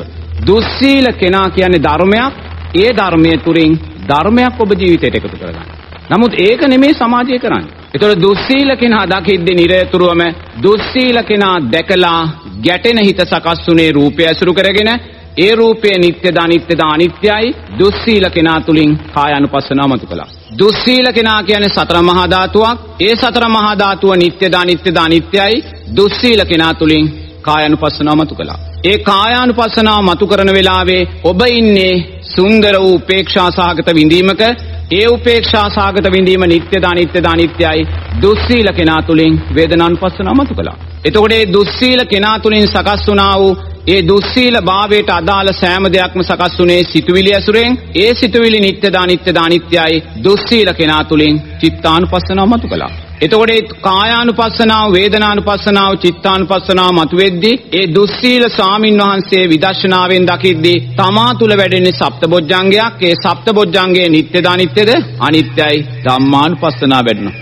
Speaker 2: දුස්සීල කෙනා කියන්නේ ධර්මයක්. ඒ ධර්මයේ තුලින් ධර්මයක් ඔබ ජීවිතයට එකතු කරගන්න. නමුත් ඒක නෙමේ සමාජය කරන්නේ. ඒතකොට දුස්සීල කෙනා දකිද්දී නිරතුරුවම දුස්සීල කෙනා දැකලා ගැටෙන හිත සකස් වුනේ රූපය ඇසුරු කරගෙන ඒ රූපය නිත්‍යද අනිත්‍යද අනිත්‍යයි දුස්සීල කෙනා තුලින් කායානුපස්සනාව මතු කළා. දුස්සීල කෙනා කියන්නේ සතර මහා ධාතුවක්. ඒ සතර මහා ධාතුව නිත්‍යද අනිත්‍යද අනිත්‍යයි දුස්සීල කෙනා තුලින් කායානුපස්සනාව මතු කළා. ඒ කායානුපස්සනාව මතු කරන වෙලාවේ ඔබ ඉන්නේ සුන්දර වූ උපේක්ෂා සහගත විඳීමක ඒ උපේක්ෂා සහගත විඳීම නිත්‍යද අනිත්‍යද අනිත්‍යයි දුස්සීල කෙනා තුලින් වේදනානුපස්සනාව මතු කළා. එතකොට ඒ දුස්සීල කෙනා තුලින් සකස් වුණා වූ ඒ දුස්සීල භාවයට අදාළ සෑම දෙයක්ම සකස් වුණේ සිතුවිලි ඇසුරෙන් ඒ සිතුවිලි නිත්‍යද අනිත්‍යද අනිත්‍යයි දුස්සීල කෙනා තුලින් චිත්තානුපස්සනාව මතු කළා. එතකොට ඒ කායානුපස්සනාව වේදනානුපස්සනාව චිත්තානුපස්සනාව මතුවෙද්දී ඒ දුස්සීල ස්වාමින් වහන්සේ විදර්ශනාවෙන් දකිද්දී තමා තුල වැඩෙන්නේ සප්තබොජ්ජංගයක් ඒ සප්තබොජ්ජංගයේ නිත්‍යද? අනිත්‍යද අනිත්‍යයි. ධම්මානුපස්සනාව වැඩෙනවා.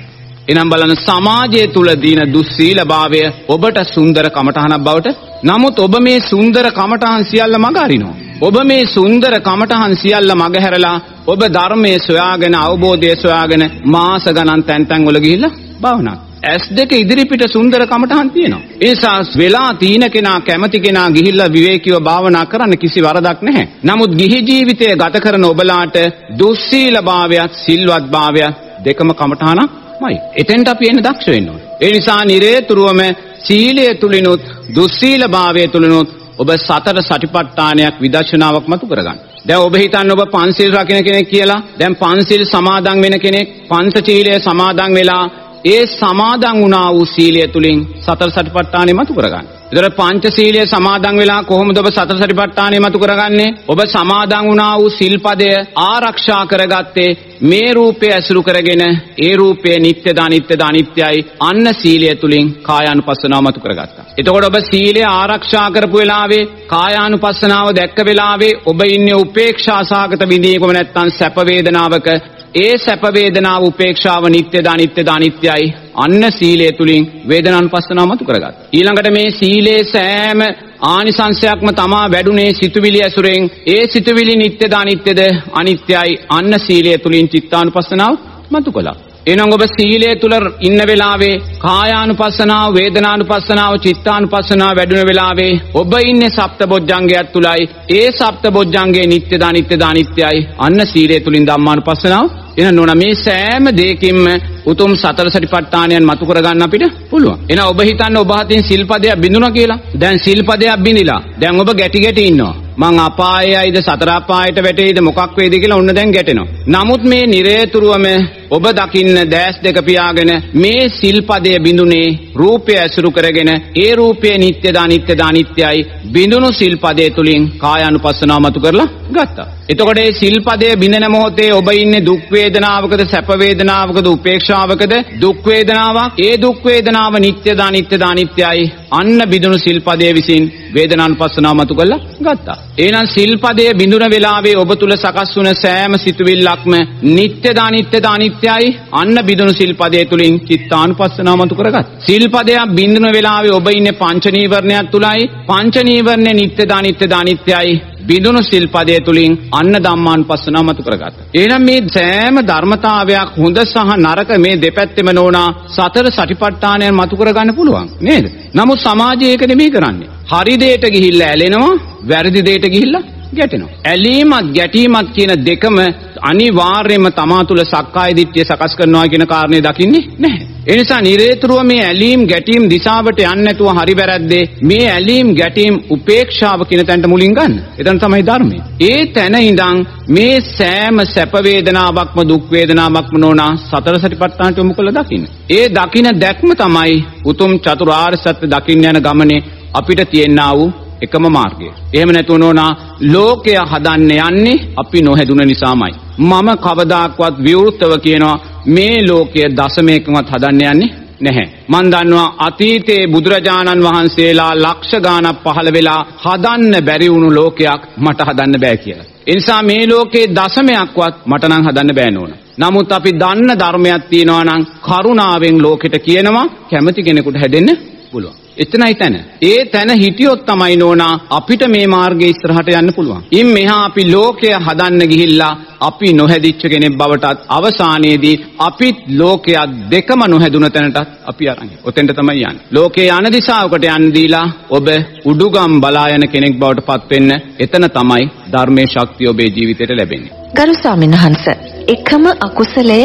Speaker 2: එනම් බලන්න සමාජය තුල දින දුස්සීලභාවය ඔබට සුන්දර කමඨහනක් බවට නමුත් ඔබ මේ සුන්දර කමඨහන් සියල්ල මග අරිනවා ඔබ මේ සුන්දර කමඨහන් සියල්ල මග හැරලා ඔබ ධර්මයේ සොයාගෙන අවබෝධය සොයාගෙන මාස ගණන් තැන් තැන් වල ගිහිල්ලා භාවනා ඇස් දෙක ඉදිරිපිට සුන්දර කමටහන් තියෙනවා. ඒ නිසා වෙලා තීන කෙනා කැමති කෙනා ගිහිල්ලා විවේකීව භාවනා කරන්න කිසි වරදක් නැහැ. නමුත් ගිහි ජීවිතය ගත කරන ඔබලාට දුස්සීලභාවයත් සිල්වත්භාවයත් දෙකම කමටහනක්මයි. එතෙන්ට අපි එන්න දක්ෂ වෙන්න ඕනේ. ඒ නිසා නිරේතුරුවම සීලය තුලිනුත් දුස්සීලභාවය තුලිනුත් ඔබ සතර සටිපට්ඨානයක් විදර්ශනාවක් මතු කරගන්න. දැන් ඔබ හිතන්න ඔබ පන්සිල් රකින්න කෙනෙක් කියලා. දැන් පන්සිල් සමාදන් වෙන කෙනෙක් පංචශීලය සමාදන් වෙලා ඒ සමාදන් වුණා වූ සීලය තුලින් සතර සටිපට්ඨානෙ මතු කරගන්න. ඒතර පංචශීලය සමාදන් වෙලා කොහොමද ඔබ සතර සටිපට්ඨානෙ මතු කරගන්නේ? ඔබ සමාදන් වුණා වූ සිල්පදය ආරක්ෂා කරගත්තේ මේ රූපය ඇසුරු කරගෙන ඒ රූපය නිත්‍යද අනිත්‍යද අනිත්‍යයි අන්න සීලය තුලින් කායානුපස්සනාව මතු කරගත්තා. එතකොට ඔබ සීලය ආරක්ෂා කරපු වෙලාවේ කායානුපස්සනාව දැක්ක වෙලාවේ ඔබ ඉන්නේ උපේක්ෂා සහගත විඳීමකම නැත්තම් සැප වේදනාවක ඒ සැප වේදනාව උපේක්ෂාව නිත්‍යද අනිත්‍යද අනිත්‍යයි අන්න සීලය තුලින් වේදනානුපස්සනාව මතු කරගත්තා. ඊළඟට මේ සීලේ සෑම ආනිසංශයක්ම තමා වැඩුණේ සිතුවිලි ඇසුරෙන් ඒ සිතුවිලි නිත්‍යද අනිත්‍යද අනිත්‍යයි අන්න සීලය තුලින් චිත්තානුපස්සනාව මතු කළා. එහෙනම් ඔබ සීලය තුල ඉන්න වෙලාවේ කායානුපස්සනාව, වේදනානුපස්සනාව, චිත්තානුපස්සනාව වැඩුණ වෙලාවේ ඔබ ඉන්නේ සප්තබොජ්ජංගයක් තුලයි. ඒ සප්තබොජ්ජංගේ නිත්‍යද අනිත්‍යද අනිත්‍යයි. අන්න සීලය තුලින් ධම්මානුපස්සනාව එන නොන මේ සෑම දෙයකින්ම උතුම් සතර සටිපට්ඨානයන් මතු කරගන්න අපිට පුළුවන්. එන ඔබ හිතන්න ඔබ හතින් සිල්පදයක් බිඳුණා කියලා. දැන් සිල්පදයක් බිඳිලා. දැන් ඔබ ගැටි ගැටි ඉන්නවා. මං අපායයිද සතර අපායට වැටෙයිද මොකක් වේද කියලා ඔන්න දැන් ගැටෙනවා. නමුත් මේ නිරේතුරුවම ඔබ දකින්න දැස් දෙක පියාගෙන මේ සිල්පදය බිඳුනේ රූපය ඇසුරු කරගෙන ඒ රූපය නිත්‍යද අනිත්‍යද අනිත්‍යයි බිඳුණු සිල්පදය තුලින් කායානුපස්සනාව මතු කරලා ගත්තා. එතකොට මේ සිල්පදය බිඳෙන මොහොතේ ඔබ ඉන්නේ දුක් වේදනාවකද සැප වේදනාවකද උපේක්ෂාවකද දුක් වේදනාවක් ඒ දුක් වේදනාව නිත්‍යද අනිත්‍යද අනිත්‍යයි අන්න බිඳුණු සිල්පදයේ විසින් වේදනානුපස්සනාව මතු කරලා ගත්තා. එහෙනම් සිල්පදයේ බිඳුන වෙලාවේ ඔබ තුල සකස් වුණ සෑම සිතුවිල්ලක්ම නිත්‍යද අනිත්‍යද අනිත්‍යයි අන්න බිඳුණු සිල්පදයේ තුලින් චිත්තානුපස්සනාව මතු කරගත්තා. සිල්පදයක් බිඳුන වෙලාවේ ඔබ ඉන්නේ පංච නීවරණයක් තුලයි පංච නීවරණේ නිත්‍යද අනිත්‍යද අනිත්‍යයි බිඳුණු සිල්පදය තුලින් අන්න ධම්මානුපස්සනාව මතු කරගත්තා. එහෙනම් මේ සෑම ධර්මතාවයක් හොඳ සහ නරක මේ දෙපැත්තෙම නෝනා සතර සටිපට්ඨානයන් මතු කරගන්න පුළුවන් නේද? නමුත් සමාජය ඒක නෙමෙයි කරන්නේ. හරි දෙයට ගිහිල්ලා ඇලෙනවා, වැරදි දෙයට ගිහිල්ලා ගැටෙනවා. ඇලීමත් ගැටීමත් කියන දෙකම අනිවාර්යයෙන්ම තමා තුළ සක්කාය දිට්ඨිය සකස් කරනවා කියන කාරණේ දකින්නේ නැහැ. ඒ නිසා නිරේතුරුව මේ ඇලීම් ගැටීම් දිශාවට යන්නේ නැතුව හරි වැරද්දේ මේ ඇලීම් ගැටීම් උපේක්ෂාව කියන තැනට මුලින් ගන්න. එතන තමයි ධර්මය. ඒ තැන ඉඳන් මේ සෑම සැප වේදනාවක්ම දුක් වේදනාවක්ම නොනා සතර සටිපට්ඨානට යොමු කළ දකින්න. ඒ දකින්න දැක්ම තමයි උතුම් චතුරාර්ය සත්‍ය දකින්න යන ගමනේ අපිට තියෙනා වූ එකම මාර්ගය. එහෙම නැතුව නෝනා ලෝකය හදන්න යන්නේ අපි නොහැදුන නිසාමයි. මම කවදාක්වත් විවෘතව කියනවා මේ ලෝකය දශමයකමත් හදන්න යන්නේ නැහැ. මන් දන්නවා අතීතයේ බුදුරජාණන් වහන්සේලා ලක්ෂ ගාණක් පහළ වෙලා හදන්න බැරි වුණු ලෝකයක් මට හදන්න බෑ කියලා. ඒ නිසා මේ ලෝකේ දශමයක්වත් මට නම් හදන්න බෑ නෝන. නමුත් අපි දන්න ධර්මයක් තියෙනවා නම් කරුණාවෙන් ලෝකෙට කියනවා කැමති කෙනෙකුට හැදෙන්න පුළුවන්. එතනයි තැන. ඒ තැන හිටියොත් තමයි නෝනා අපිට මේ මාර්ගයේ ඉස්සරහට යන්න පුළුවන්. ඉන් මෙහා අපි ලෝකය හදන්න ගිහිල්ලා අපි නොහැදිච්ච කෙනෙක් බවටත් අවසානයේදී අපිත් ලෝකයක් දෙකම නොහැදුන තැනටත් අපි අරන්. ඔතෙන්ට තමයි යන්නේ. ලෝකේ යන දිශාවකට යන්න දීලා ඔබ උඩුගම් බලා යන කෙනෙක් බවට පත් වෙන්න එතන තමයි ධර්මයේ ශක්තිය ඔබේ ජීවිතයට ලැබෙන්නේ.
Speaker 1: ගරු ස්වාමීන් වහන්ස එකම අකුසලය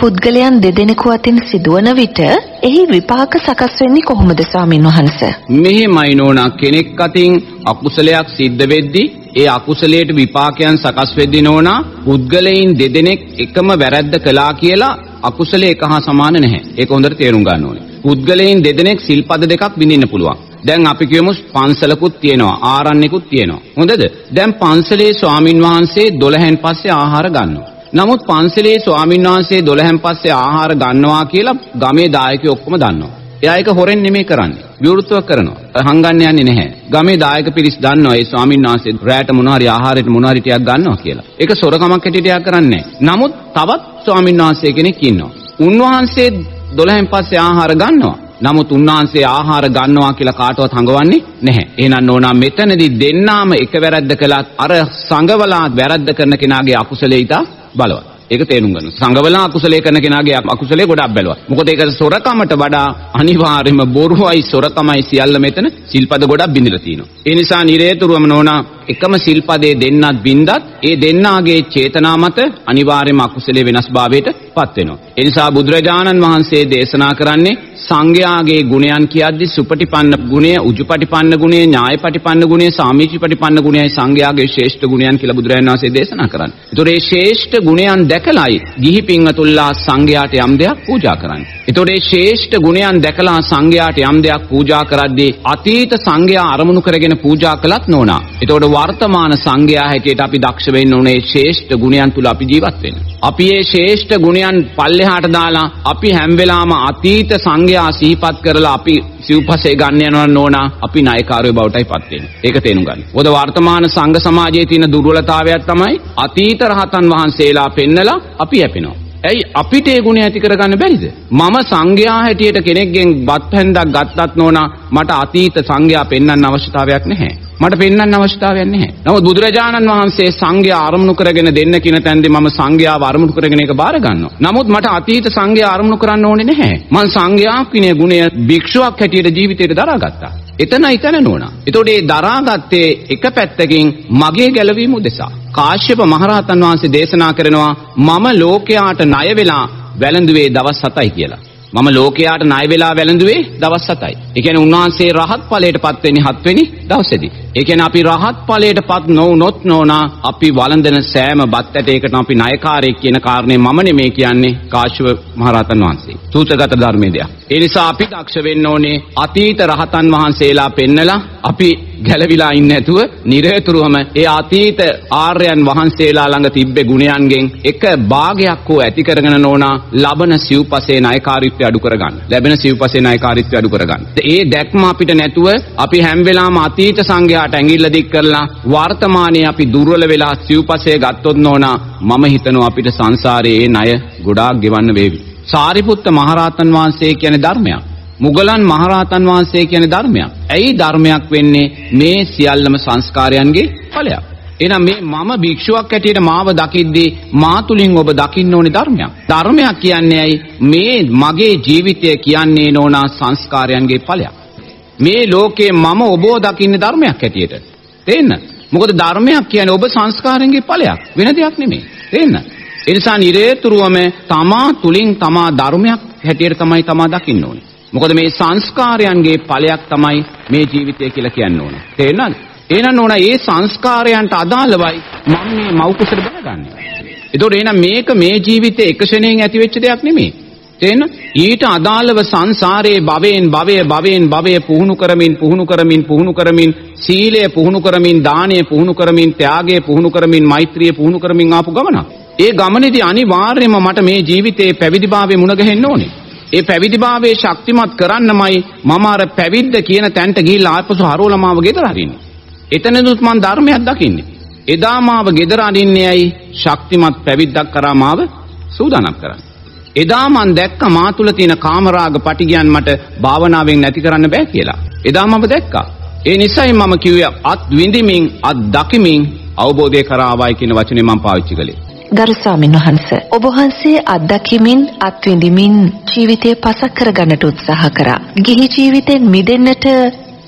Speaker 1: පුද්ගලයන් දෙදෙනෙකු අතින් සිදුවන විට එහි විපාක සකස් වෙන්නේ කොහොමද ස්වාමීන් වහන්ස?
Speaker 2: මෙහෙමයි නෝනා කෙනෙක් අතින් අකුසලයක් සිද්ධ වෙද්දී ඒ අකුසලයට විපාකයන් සකස් වෙද්දී නෝනා පුද්ගලයන් දෙදෙනෙක් එකම වැරැද්ද කළා කියලා අකුසලේ එක හා සමාන නැහැ. ඒක හොඳට තේරුම් ගන්න ඕනේ. පුද්ගලයන් දෙදෙනෙක් සිල්පද දෙකක් බිඳින්න පුළුවන්. දැන් අපි කියමු පන්සලකුත් තියෙනවා ආරණ්‍යකුත් තියෙනවා. හොඳද? දැන් පන්සලේ ස්වාමින් වහන්සේ 12න් පස්සේ ආහාර ගන්නවා. නමුත් පන්සලේ ස්වාමින් වහන්සේ 12න් පස්සේ ආහාර ගන්නවා කියලා ගමේ දායකයෝ ඔක්කොම දන්නවා. එයා ඒක හොරෙන් නෙමෙයි කරන්නේ. විවෘතව කරනවා. හංගන්න යන්නේ නැහැ. ගමේ දායක පිරිස් දන්නවා ඒ ස්වාමින් වහන්සේ රැයට මොනවා හරි ආහාරයට මොනවා හරි ටිකක් ගන්නවා කියලා. ඒක සොරකමක් හැටියට එයා කරන්නේ නමුත් තවත් ස්වාමින් වහන්සේ කෙනෙක් ඉන්නවා. උන්වහන්සේ 12න් පස්සේ ආහාර ගන්නවා. නමුත් උන්වහන්සේ ආහාර ගන්නවා කියලා කාටවත් හඟවන්නේ නැහැ. එහෙනම් නෝනා මෙතනදී දෙන්නාම එක වැරද්ද කළත් අර සංගවලා වැරද්ද කරන කෙනාගේ අකුසලයේ ඉතා බලවත්. ඒක තේරුම් ගන්න. සංගවලා අකුසලයේ කරන කෙනාගේ අකුසලයේ ගොඩක් බැලුවා. මොකද ඒක සොරකමට වඩා අනිවාර්යයෙන්ම බොරුවයි සොරකමයි සියල්ල මෙතන සිල්පද ගොඩක් බිඳිලා තියෙනවා. ඒ නිසා නිරේතුරුවම නෝනා එකම සිල්පදේ දෙන්නත් බින්දත් ඒ දෙන්නාගේ චේතනා මත අනිවාර්යයෙන්ම අකුසලයේ වෙනස්භාවයට පත් වෙනවා. ඒ නිසා බුදුරජාණන් වහන්සේ දේශනා කරන්නේ සංඝයාගේ ගුණයන් කියද්දි සුපටිපන්න ගුණය, උජුපටිපන්න ගුණය, ඥායපටිපන්න ගුණය, සාමීචිපටිපන්න ගුණයයි සංඝයාගේ ශ්‍රේෂ්ඨ ගුණයන් කියලා බුදුරජාණන් වහන්සේ දේශනා කරන්නේ. ඒතොර මේ ශ්‍රේෂ්ඨ ගුණයන් දැකලායි ගිහි පින්වතුන්ලා සංඝයාට යම් දෙයක් පූජා කරන්නේ. ඒතොර මේ ශ්‍රේෂ්ඨ ගුණයන් දැකලා සංඝයාට යම් දෙයක් පූජා කරද්දී අතීත සංඝයා අරමුණු කරගෙන පූජා කළත් නෝනා. ඒතකොට වර්තමාන සංඝයා හැටියට අපි දක්ෂ වෙන්න ඕනේ ශ්‍රේෂ්ඨ ගුණයන් තුල අපි ජීවත් වෙන්න. අපි මේ ශ්‍රේෂ්ඨ ගුණයන් පල්ලෙහාට දාලා අපි හැම වෙලාවම අතීත සංඝයා සිහිපත් කරලා අපි සිව්පසේ ගන්න යනවා නෝනා අපි නායකාරයෝ බවටයි පත් වෙන්නේ. ඒක තේරුම් ගන්න. මොකද වර්තමාන සංඝ සමාජයේ තියෙන දුර්වලතාවයක් තමයි අතීත රහතන් වහන්සේලා පෙන්නලා අපි යැපෙනවා. ඇයි අපිට ඒ ගුණ ඇති කරගන්න බැරිද? මම සංඝයා හැටියට කෙනෙක්ගෙන් බත් පැන්දක් ගත්තත් නෝනා මට අතීත සංඝයා පෙන්වන්න අවශ්‍යතාවයක් නැහැ. මට පෙන්වන්න අවශ්‍යතාවයක් නැහැ. නමුත් බුදුරජාණන් වහන්සේ සංඝයා අරමුණු කරගෙන දෙන්න කියන තැනදී මම සංඝයාව අරමුණු කරගෙන ඒක බාර ගන්නවා. නමුත් මට අතීත සංඝයා අරමුණු කරන්න ඕනේ නැහැ. මං සංඝයා කිනේ ගුණය භික්ෂුවක් හැටියට ජීවිතේට දරාගත්තා. එතනයි තැන නෝනා. ඒතකොට ඒ දරාගත්තේ එක පැත්තකින් මගේ ගැලවීම උදෙසා. කාශ්‍යප මහරහතන් වහන්සේ දේශනා කරනවා මම ලෝකයාට ණය වෙලා වැළඳුවේ දවස් 7යි කියලා. මම ලෝකයාට ණය වෙලා වැළඳුවේ දවස් 7යි. ඒ කියන්නේ උන්වහන්සේ රහත් ඵලයට පත් වෙන්නේ 7 වෙනි දවසේදී. ඒ කියන්නේ අපි රහත් ඵලයට පත් නොවුනොත් නෝනා අපි වළඳන සෑම බත් ඇටයකට අපි ණයකාරයෙක් කියන කාරණේ මම නෙමේ කියන්නේ කාශ්‍යප මහරහතන් වහන්සේ. සූත්‍රගත ධර්මයේ දෙයක්. ඒ නිසා අපි දක්ෂ වෙන්න ඕනේ අතීත රහතන් වහන්සේලා පෙන්නලා අපි ගැලවිලා ඉන්නේ නැතුව නිරේතුරුවම ඒ අතීත ආර්යයන් වහන්සේලා ළඟ තිබ්බේ ගුණයන්ගෙන් එක භාගයක් හෝ ඇති කරගෙන නෝනා ලබන සිව්පසේ ණයකාරීත්වය අඩු කරගන්න. ලැබෙන සිව්පසේ ණයකාරීත්වය අඩු කරගන්න. ඒ දැක්ම අපිට නැතුව අපි හැම වෙලාවම අතීත සංඝයාට ඇඟිල්ල දික් කරලා වර්තමානයේ අපි දුර්වල වෙලා සිව්පසේ ගත්තොත් නෝනා මම හිතනවා අපිට සංසාරයේ ඒ ණය ගොඩාක් ගෙවන්න වේවි. සාරිපුත්ත මහරහතන් වහන්සේ කියන්නේ ධර්මයක්. මුගලන් මහරහතන් වහන්සේ කියන්නේ ධර්මයක්. ඇයි ධර්මයක් වෙන්නේ? මේ සියල්ලම සංස්කාරයන්ගේ ඵලයක්. එහෙනම් මේ මම භික්ෂුවක් හැටියට මාව දකිද්දී මා තුලින් ඔබ දකින්න ඕනේ ධර්මයක්. ධර්මයක් කියන්නේ ඇයි? මේ මගේ ජීවිතය කියන්නේ නෝනා සංස්කාරයන්ගේ ඵලයක්. මේ ලෝකේ මම ඔබව දකින්නේ ධර්මයක් හැටියට. තේන්න? මොකද ධර්මයක් කියන්නේ ඔබ සංස්කාරයන්ගේ ඵලයක්. වෙන දෙයක් නෙමෙයි. තේන්න? ඒ නිසා නිරේතුරුවම තමා තුලින් තමා ධර්මයක් හැටියට තමයි තමා දකින්න ඕනේ. මොකද මේ සංස්කාරයන්ගේ ඵලයක් තමයි මේ ජීවිතය කියලා කියන්න ඕනේ. තේරෙනවද? එහෙනම් ඕන ඒ සංස්කාරයන්ට අදාළවයි මම මේ මව් කුසට බැලගන්නේ. ඒතකොට එහෙනම් මේක මේ ජීවිතේ එක ෂණයෙන් ඇති වෙච්ච දෙයක් නෙමෙයි. තේන ඊට අදාළව සංසාරයේ භවයෙන් භවය භවයෙන් භවය පුහුණු කරමින් පුහුණු කරමින් පුහුණු කරමින් සීලය පුහුණු කරමින් දානය පුහුණු කරමින් ත්‍යාගය පුහුණු කරමින් මෛත්‍රිය පුහුණු කරමින් ආපු ගමනක්. ඒ ගමනේදී අනිවාර්යයෙන්ම මට මේ ජීවිතේ පැවිදිභාවයේ මුණ ගැහෙන්න ඕනේ. ඒ පැවිදිභාවයේ ශක්තිමත් කරන්නමයි මම අර පැවිද්ද කියන තැනට ගිහිල්ලා ආපසු හරවලා මාව ගෙදර අරින්නේ. එතනදුත් මං ධර්මයක් දකින්නේ. එදා මාව ගෙදර අරින්නේ ඇයි? ශක්තිමත් පැවිද්දක් කරා මාව සූදානම් කරන්න. එදා මං දැක්ක මා තුල තියෙන කාමරාග පටිගයන් මට භාවනාවෙන් නැති කරන්න බෑ කියලා. එදා මම දැක්කා. ඒ නිසයි මම කිව්වේ අත් විඳිමින් අත් දකිමින් අවබෝධය කරා ආවයි කියන වචනේ මම පාවිච්චි කළේ.
Speaker 1: ගරු ස්වාමීන් වහන්ස ඔබ වහන්සේ අත්දැකීමින් අත්විඳිමින් ජීවිතය පසක් කරගන්නට උත්සාහ කරා. ගිහි ජීවිතෙන් මිදෙන්නට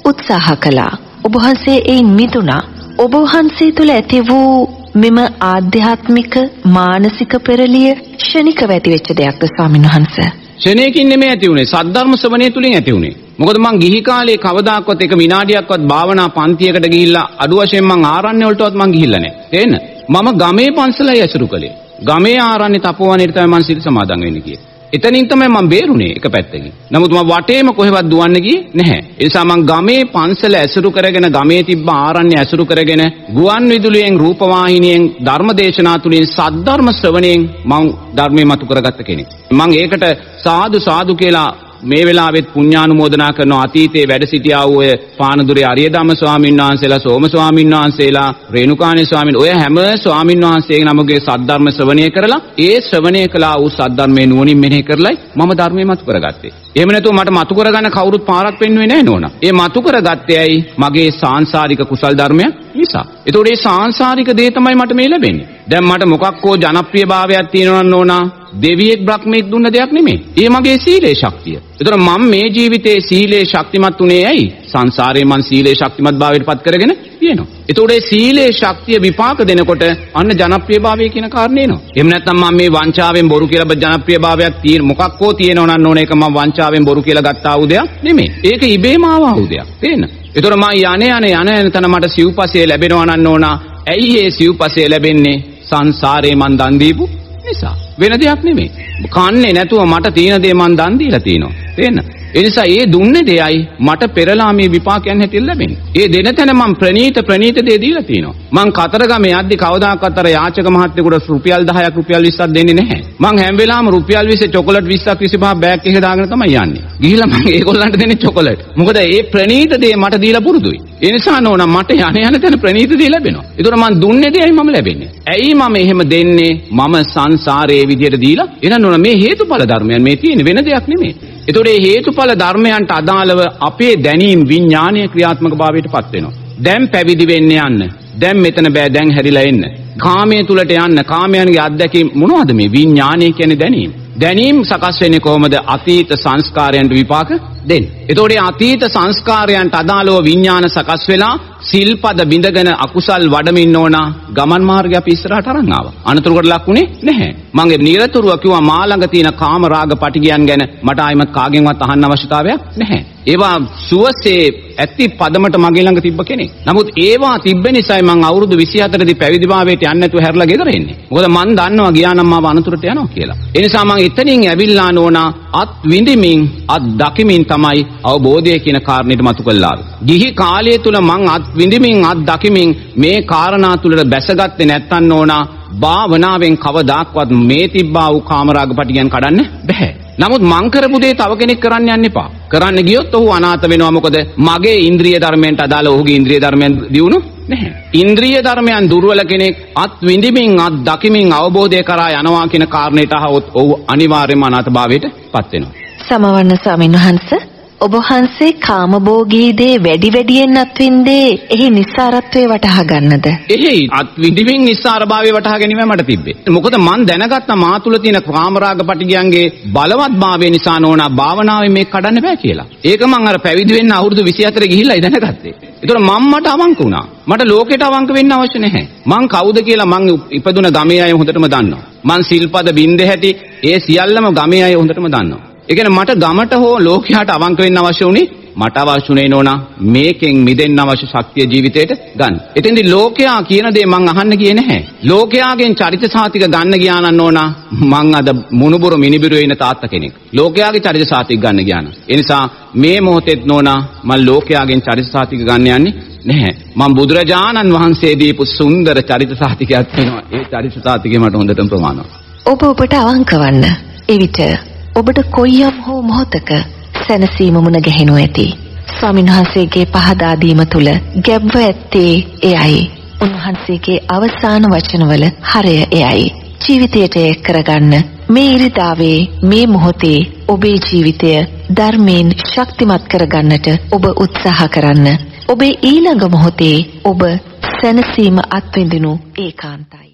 Speaker 1: උත්සාහ කළා. ඔබ වහන්සේ එයින් මිදුණා. ඔබ වහන්සේ තුල ඇති වූ මෙම ආධ්‍යාත්මික මානසික පෙරලිය ෂණිකව ඇති වෙච්ච දෙයක්ද ස්වාමීන් වහන්ස?
Speaker 2: ෂණයකින් නෙමෙයි ඇති උනේ සද්ධර්ම ශ්‍රවණය තුලින් ඇති උනේ. මොකද මං ගිහි කාලේ කවදාකවත් එක විනාඩියක්වත් භාවනා පන්තියකට ගිහිල්ලා අඩු වශයෙන් මං ආරණ්‍ය වලටවත් මං ගිහිල්ලා නැහැ. තේන්න? මම ගමේ පන්සලයි ඇසුරු කළේ. ගමේ ආරණ්‍ය තපෝවනයේ තමයි මං සිල් සමාදන් වෙන්නේ කියේ. එතනින් තමයි මම බේරුනේ එක පැත්තකින්. නමුත් මම වටේම කොහෙවත් දුවන්න ගියේ නැහැ. ඒ නිසා මම ගමේ පන්සල ඇසුරු කරගෙන ගමේ තිබ්බ ආරණ්‍ය ඇසුරු කරගෙන ගුවන් විදුලියෙන් රූපවාහිනියෙන් ධර්මදේශනා තුලින් සද්ධර්ම ශ්‍රවණයෙන් මම ධර්මයේ මතු කරගත්ත කෙනෙක්. මම ඒකට සාදු සාදු කියලා මේ වෙලාවෙත් පුණ්‍යානුමෝදනා කරන අතීතයේ වැඩ සිටියා වූ ඔය පානදුරේ අරියදම්ම ස්වාමීන් වහන්සේලා සෝම ස්වාමීන් වහන්සේලා රේණුකාණේ ස්වාමීන් ඔය හැම ස්වාමීන් වහන්සේගේ නමගේ සද්ධර්ම ශ්‍රවණය කරලා ඒ ශ්‍රවණය කළා වූ සද්ධර්මයේ නුවණින් මෙනෙහි කරලයි මම ධර්මයේ මතු කරගත්තේ. එහෙම නැතුව මට මතු කරගන්න කවුරුත් පාරක් පෙන්වුවේ නැහැ නෝනා. ඒ මතු කරගත්තේ ඇයි? මගේ සාංශාරික කුසල් ධර්මයක් නිසා. ඒතකොට මේ සාංශාරික දේ තමයි මට මේ ලැබෙන්නේ. දැන් මට මොකක් හෝ ජනප්‍රියභාවයක් තියෙනවා නෝනා දෙවියෙක් බ්‍රහ්මෙක් දුන්න දෙයක් නෙමෙයි. ඒ මගේ සීලේ ශක්තිය. ඒතර මම මේ ජීවිතේ සීලේ ශක්තිමත් උනේ ඇයි? සංසාරේ මං සීලේ ශක්තිමත් භාවයට පත් කරගෙන තියෙනවා. ඒතකොට ඒ සීලේ ශක්තිය විපාක දෙනකොට අන්න ජනප්‍රියභාවය කියන කාරණේ එනවා. එහෙම නැත්නම් මම මේ වංචාවෙන් බොරු කියලා ජනප්‍රියභාවයක් තියෙන මොකක් හෝ තියෙනව නම් ඕන එක මම භාෂාවෙන් බොරු කියලා ගත්තා වූ දෙයක් නෙමෙයි. ඒක ඉබේම ආවා වූ දෙයක්. තේරෙනවද? ඒතර මම යانے යانے යන යන තන මට සිව්පසය ලැබෙනවා නන්න ඕන. ඇයි ඒ සිව්පසය ලැබෙන්නේ? සංසාරේ මං දන් දීපු නිසා. වෙන දෙයක් නෙමෙයි. කන්නේ නැතුව මට තියෙන දේ මං දන් දීලා තිනවා. තේරෙනවද? එනිසා ඒ දුන්න දෙයයි මට පෙරලා මේ විපාකයන් හැටියට ලැබෙන්නේ. ඒ දෙන තැන මම ප්‍රනීත ප්‍රනීත දේ දීලා තිනවා. මං කතරගම යද්දි කවදාකවත් අර යාචක මහත්තයෙකුට රුපියල් 10ක් රුපියල් 20ක් දෙන්නේ නැහැ. මං හැම වෙලාවම රුපියල් 20 චොකලට් 20ක් 25ක් බෑග් එකේ දාගෙන තමයි යන්නේ. ගිහිල්ලා මං (laughs) ඒගොල්ලන්ට දෙන්නේ චොකලට්. මොකද ඒ ප්‍රනීත දේ මට දීලා පුරුදුයි. ඒ නිසා නෝනා මට යන යන තැන ප්‍රනීත දේ ලැබෙනවා. ඒතර මං දුන්නේ දෙයයි මම ලැබෙන්නේ. ඇයි මම එහෙම දෙන්නේ? මම සංසාරයේ විදියට දීලා. එහෙනම් නෝනා මේ හේතුඵල ධර්මයන් මේ තියෙන වෙන දෙයක් නෙමෙයි. එතකොට මේ හේතුඵල ධර්මයන්ට අදාළව අපේ දැනීම් විඥානීය ක්‍රියාත්මක භාවයට පත් වෙනවා. දැන් පැවිදි වෙන්න යන්න. දැන් මෙතන බෑ දැන් හැරිලා එන්න. කාමයේ තුලට යන්න. කාමයන්ගේ අත්දැකීම් මොනවද මේ විඥානීය කියන්නේ දැනීම්. දැනීම් සකස් වෙන්නේ කොහොමද? අතීත සංස්කාරයන්ට විපාක දෙන්න. එතකොට අතීත සංස්කාරයන්ට අදාළව විඥාන සකස් වෙලා සිල්පද බිඳගෙන අකුසල් වඩමින් ඕනා ගමන් මාර්ගය අපි ඉස්සරහට අරන් ආවා. අනතුරකට ලක්ුණේ නැහැ. මම නිරතුරුව කිව්වා මා ළඟ තියෙන කාම රාග පටිගයන් ගැන මට ආයිමත් කාගෙන්වත් අහන්න අවශ්‍යතාවයක් නැහැ. ඒවා සුවසේ ඇති පදමට මගේ ළඟ තිබ්බ කෙනෙක්. නමුත් ඒවා තිබ්බ නිසායි මම අවුරුදු 24 දී පැවිදි භාවයට යන්නේ නැතුව හැරලා ගෙදර එන්නේ. මොකද මං දන්නවා ගියා නම් මාව අනතුරට යනවා කියලා. ඒ නිසා මං එතනින් ඇවිල්ලා නෝනා අත් විඳිමින් අත් දකිමින් තමයි අවබෝධය කියන කාරණේට මතු කළා. ගිහි කාලය තුල මං අත් විඳිමින් අත් දකිමින් මේ කාරණා තුලට බැසගත්තේ නැත්තන් නෝනා භාවනාවෙන් කවදාක්වත් මේ තිබ්බා වූ කාමරාග පටියන් කඩන්න බෑ. නමුත් මං කරපු දේ තව කෙනෙක් කරන්න යන්න එපා. කරන්න ගියොත් ඔහු අනාථ වෙනවා මොකද මගේ ඉන්ද්‍රිය ධර්මයන්ට අදාළ ඔහුගේ ඉන්ද්‍රිය ධර්මයන් දියුණු නැහැ. ඉන්ද්‍රිය ධර්මයන් දුර්වල කෙනෙක් අත් විඳිමින් අත් දකිමින් අවබෝධය කරා යනවා කියන කාරණේට අහවොත් ඔහු අනිවාර්යයෙන්ම අනාථභාවයට පත් වෙනවා.
Speaker 1: සමවන්න ස්වාමීන් වහන්සේ ඔබ වහන්සේ කාමභෝගී දේ වැඩි වැඩියෙන් අත්විඳේ එහි නිස්සාරත්වය වටහා ගන්නද?
Speaker 2: එහේ අත්විඳිමින් නිස්සාරභාවය වටහා ගැනීම මට තිබ්බේ. මොකද මන් දැනගත්තා මා තුල තියෙන කාමරාග පටිගයන්ගේ බලවත්භාවය නිසා නෝනා භාවනාවේ මේක කඩන්න බෑ කියලා. ඒක මං අර පැවිදි වෙන්න අවුරුදු 24 ගිහිල්ලායි දැනගත්තේ. ඒතර මම මට අවංක වුණා. මට ලෝකෙට අවංක වෙන්න අවශ්‍ය නැහැ. මං කවුද කියලා මං ඉපදුන ගමේ අය හොඳටම දන්නවා. මං සිල්පද බින්ද හැටි ඒ සියල්ලම ගමේ අය හොඳටම දන්නවා. ඒ කියන්නේ මට ගමට හෝ ලෝකයට අවංක වෙන්න අවශ්‍ය වුණේ මට අවශ්‍ය උනේ නෝනා මේකෙන් මිදෙන්න අවශ්‍ය ශක්තිය ජීවිතේට ගන්න. එතෙන්දී ලෝකයා කියන දේ මං අහන්න ගියේ නැහැ. ලෝකයාගෙන් චරිත සාතික ගන්න ගියා නම් නෝනා මං අද මුණුබුරු මිනිබිරු වෙන තාත්තා කෙනෙක්. ලෝකයාගේ චරිත සාතික ගන්න ගියා නම්. ඒ නිසා මේ මොහොතේත් නෝනා මං ලෝකයාගෙන් චරිත සාතික ගන්න යන්නේ නැහැ. මම බුදුරජාණන් වහන්සේ දීපු සුන්දර චරිත සාතිකයක් වෙනවා. ඒ චරිත සාතිකය මට හොඳටම ප්‍රමාණවත්.
Speaker 1: ඔබ ඔබට අවංක වන්න. එවිට ඔබට කොයියම් හෝ මොහොතක සැනසීම මුණ ගැහෙනු ඇති. ස්වාමින්වහන්සේගේ පහදා දීම තුල ගැබ්ව ඇත්තේ එයයි. උන්වහන්සේගේ අවසාන වචනවල හරය එයයි. ජීවිතයට එක් කරගන්න. මේ ඉරිදාවේ මේ මොහොතේ ඔබේ ජීවිතය ධර්මයෙන් ශක්තිමත් කරගන්නට ඔබ උත්සාහ කරන්න. ඔබේ ඊළඟ මොහොතේ ඔබ සැනසීම අත්විඳිනු ඒකාන්තයි.